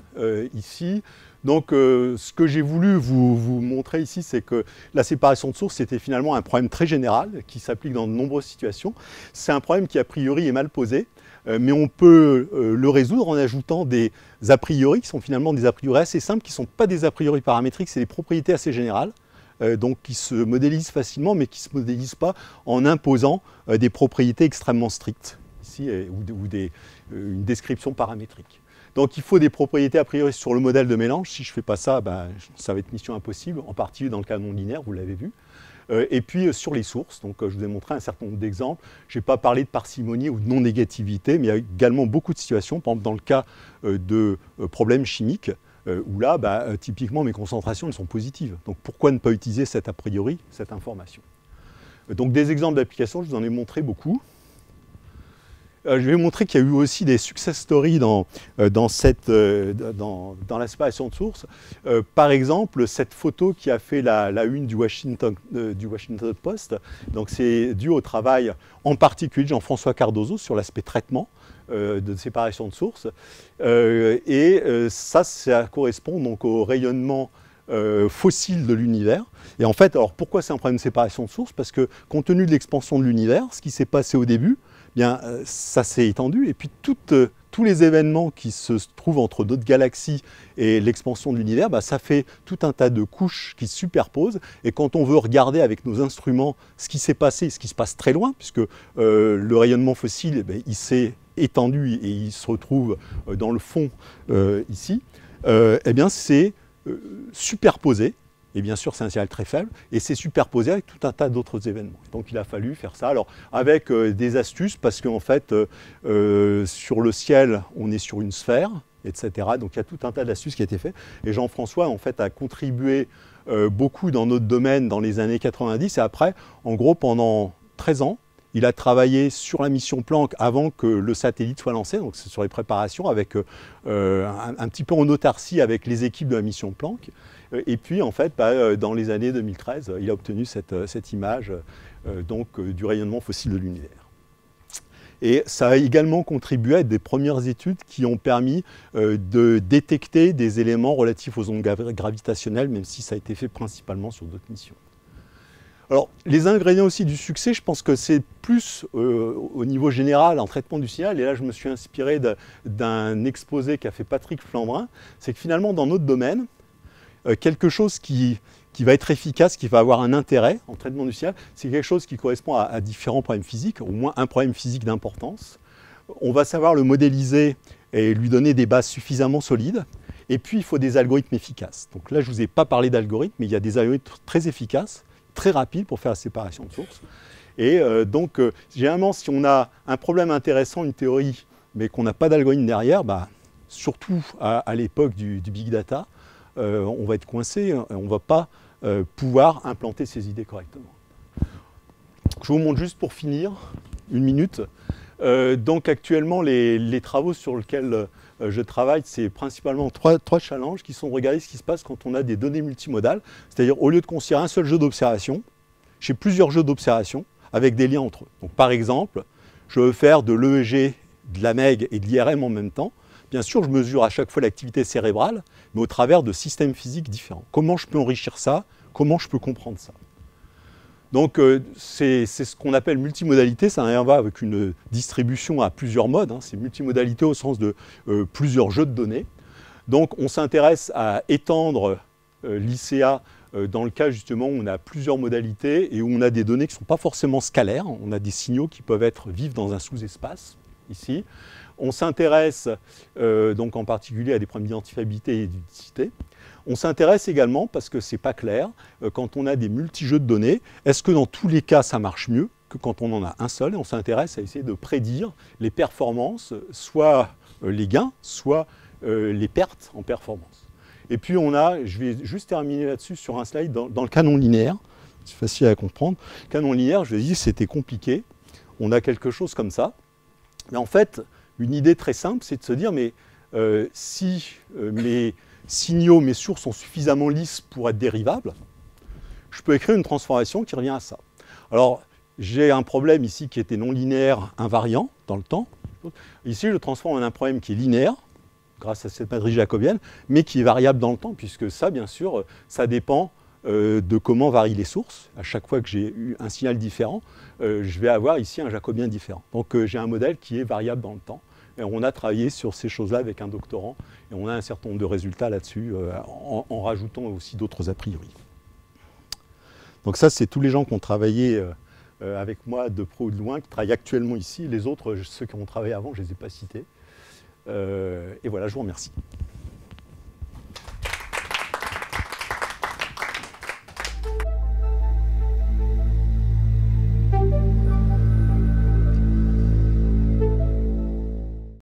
A: ici. Donc euh, ce que j'ai voulu vous, montrer ici, c'est que la séparation de sources, c'était finalement un problème très général qui s'applique dans de nombreuses situations. C'est un problème qui a priori est mal posé, euh, mais on peut euh, le résoudre en ajoutant des a priori qui sont finalement des a priori assez simples, qui ne sont pas des a priori paramétriques, c'est des propriétés assez générales. donc qui se modélisent facilement, mais qui ne se modélisent pas en imposant des propriétés extrêmement strictes, ici, ou, une description paramétrique. Donc il faut des propriétés a priori sur le modèle de mélange. Si je ne fais pas ça, ben, ça va être mission impossible, en particulier dans le cas non linéaire, vous l'avez vu. Euh, et puis euh, sur les sources, donc euh, je vous ai montré un certain nombre d'exemples. Je n'ai pas parlé de parcimonie ou de non-négativité, mais il y a également beaucoup de situations, par exemple dans le cas de problèmes chimiques, où là, bah, typiquement, mes concentrations sont positives. Donc pourquoi ne pas utiliser cette a priori, cette information? Donc des exemples d'application, je vous en ai montré beaucoup. Je vais montrer qu'il y a eu aussi des success stories dans, dans, cette, dans, dans l'aspiration de source. par exemple, cette photo qui a fait la, la une du Washington, du Washington Post, c'est dû au travail en particulier de Jean-François Cardozo sur l'aspect traitement. de séparation de source. et ça, ça correspond donc au rayonnement euh, fossile de l'univers. Et en fait, alors pourquoi c'est un problème de séparation de source? Parce que compte tenu de l'expansion de l'univers, ce qui s'est passé au début, bien, euh, ça s'est étendu. Et puis euh, tous les événements qui se trouvent entre d'autres galaxies et l'expansion de l'univers, bah, ça fait tout un tas de couches qui se superposent. Et quand on veut regarder avec nos instruments ce qui s'est passé, ce qui se passe très loin, puisque le rayonnement fossile, eh ben, il s'est étendu et il se retrouve dans le fond ici, eh bien c'est euh, superposé, et bien sûr c'est un signal très faible, et c'est superposé avec tout un tas d'autres événements. Donc il a fallu faire ça, alors avec euh, des astuces, parce qu'en fait euh, sur le ciel on est sur une sphère, etc. Donc il y a tout un tas d'astuces qui a été fait, et Jean-François en fait a contribué beaucoup dans notre domaine dans les années 90, et après, en gros pendant 13 ans, il a travaillé sur la mission Planck avant que le satellite soit lancé, donc sur les préparations, avec euh, un, petit peu en autarcie avec les équipes de la mission Planck. Euh, et puis, en fait, bah, euh, dans les années 2013, il a obtenu cette, image donc, du rayonnement fossile de l'univers. Et ça a également contribué à des premières études qui ont permis de détecter des éléments relatifs aux ondes gravitationnelles, même si ça a été fait principalement sur d'autres missions. Alors, les ingrédients aussi du succès, je pense que c'est plus euh, au niveau général en traitement du signal. Et là, je me suis inspiré d'un exposé qu'a fait Patrick Flambrin. C'est que finalement, dans notre domaine, euh, quelque chose qui, va être efficace, qui va avoir un intérêt en traitement du signal, c'est quelque chose qui correspond à, différents problèmes physiques, au moins un problème physique d'importance. On va savoir le modéliser et lui donner des bases suffisamment solides. Et puis, il faut des algorithmes efficaces. Donc là, je ne vous ai pas parlé d'algorithmes, mais il y a des algorithmes très efficaces très rapide pour faire la séparation de sources. Et euh, donc, euh, généralement, si on a un problème intéressant, une théorie, mais qu'on n'a pas d'algorithme derrière, bah, surtout à, l'époque du, big data, euh, on va être coincé, on ne va pas pouvoir implanter ces idées correctement. Je vous montre juste pour finir, une minute. donc actuellement, les, travaux sur lesquels euh, je travaille, c'est principalement trois, challenges qui sont de regarder ce qui se passe quand on a des données multimodales. C'est-à-dire, au lieu de considérer un seul jeu d'observation, j'ai plusieurs jeux d'observation avec des liens entre eux. Par exemple, je veux faire de l'EEG, de la MEG et de l'IRM en même temps. Bien sûr, je mesure à chaque fois l'activité cérébrale, mais au travers de systèmes physiques différents. Comment je peux enrichir ça? Comment je peux comprendre ça? Donc euh, c'est ce qu'on appelle multimodalité, ça n'a rien à voir avec une distribution à plusieurs modes, hein. c'est multimodalité au sens de euh, plusieurs jeux de données. Donc on s'intéresse à étendre euh, l'ICA dans le cas justement où on a plusieurs modalités et où on a des données qui ne sont pas forcément scalaires, on a des signaux qui peuvent être vivre dans un sous-espace, ici. On s'intéresse donc en particulier à des problèmes d'identifiabilité et d'unicité. On s'intéresse également, parce que ce n'est pas clair, euh, quand on a des multijeux de données, est-ce que dans tous les cas ça marche mieux que quand on en a un seul? Et on s'intéresse à essayer de prédire les performances, soit euh, les gains, soit euh, les pertes en performance. Et puis on a, je vais juste terminer là-dessus sur un slide, dans, le canon linéaire, c'est facile à comprendre. Canon linéaire, je dire, c'était compliqué. On a quelque chose comme ça. Mais en fait, une idée très simple, c'est de se dire, mais si mes signaux, mes sources sont suffisamment lisses pour être dérivables, je peux écrire une transformation qui revient à ça. Alors, j'ai un problème ici qui était non linéaire, invariant dans le temps. Ici, je transforme en un problème qui est linéaire, grâce à cette matrice jacobienne, mais qui est variable dans le temps, puisque ça, bien sûr, ça dépend euh, de comment varient les sources. À chaque fois que j'ai eu un signal différent, euh, je vais avoir ici un jacobien différent. Donc euh, j'ai un modèle qui est variable dans le temps. On a travaillé sur ces choses-là avec un doctorant et on a un certain nombre de résultats là-dessus euh, en, rajoutant aussi d'autres a priori. Donc ça, c'est tous les gens qui ont travaillé euh, euh, avec moi de pro ou de loin, qui travaillent actuellement ici. Les autres, ceux qui ont travaillé avant, je ne les ai pas cités. et voilà, je vous remercie.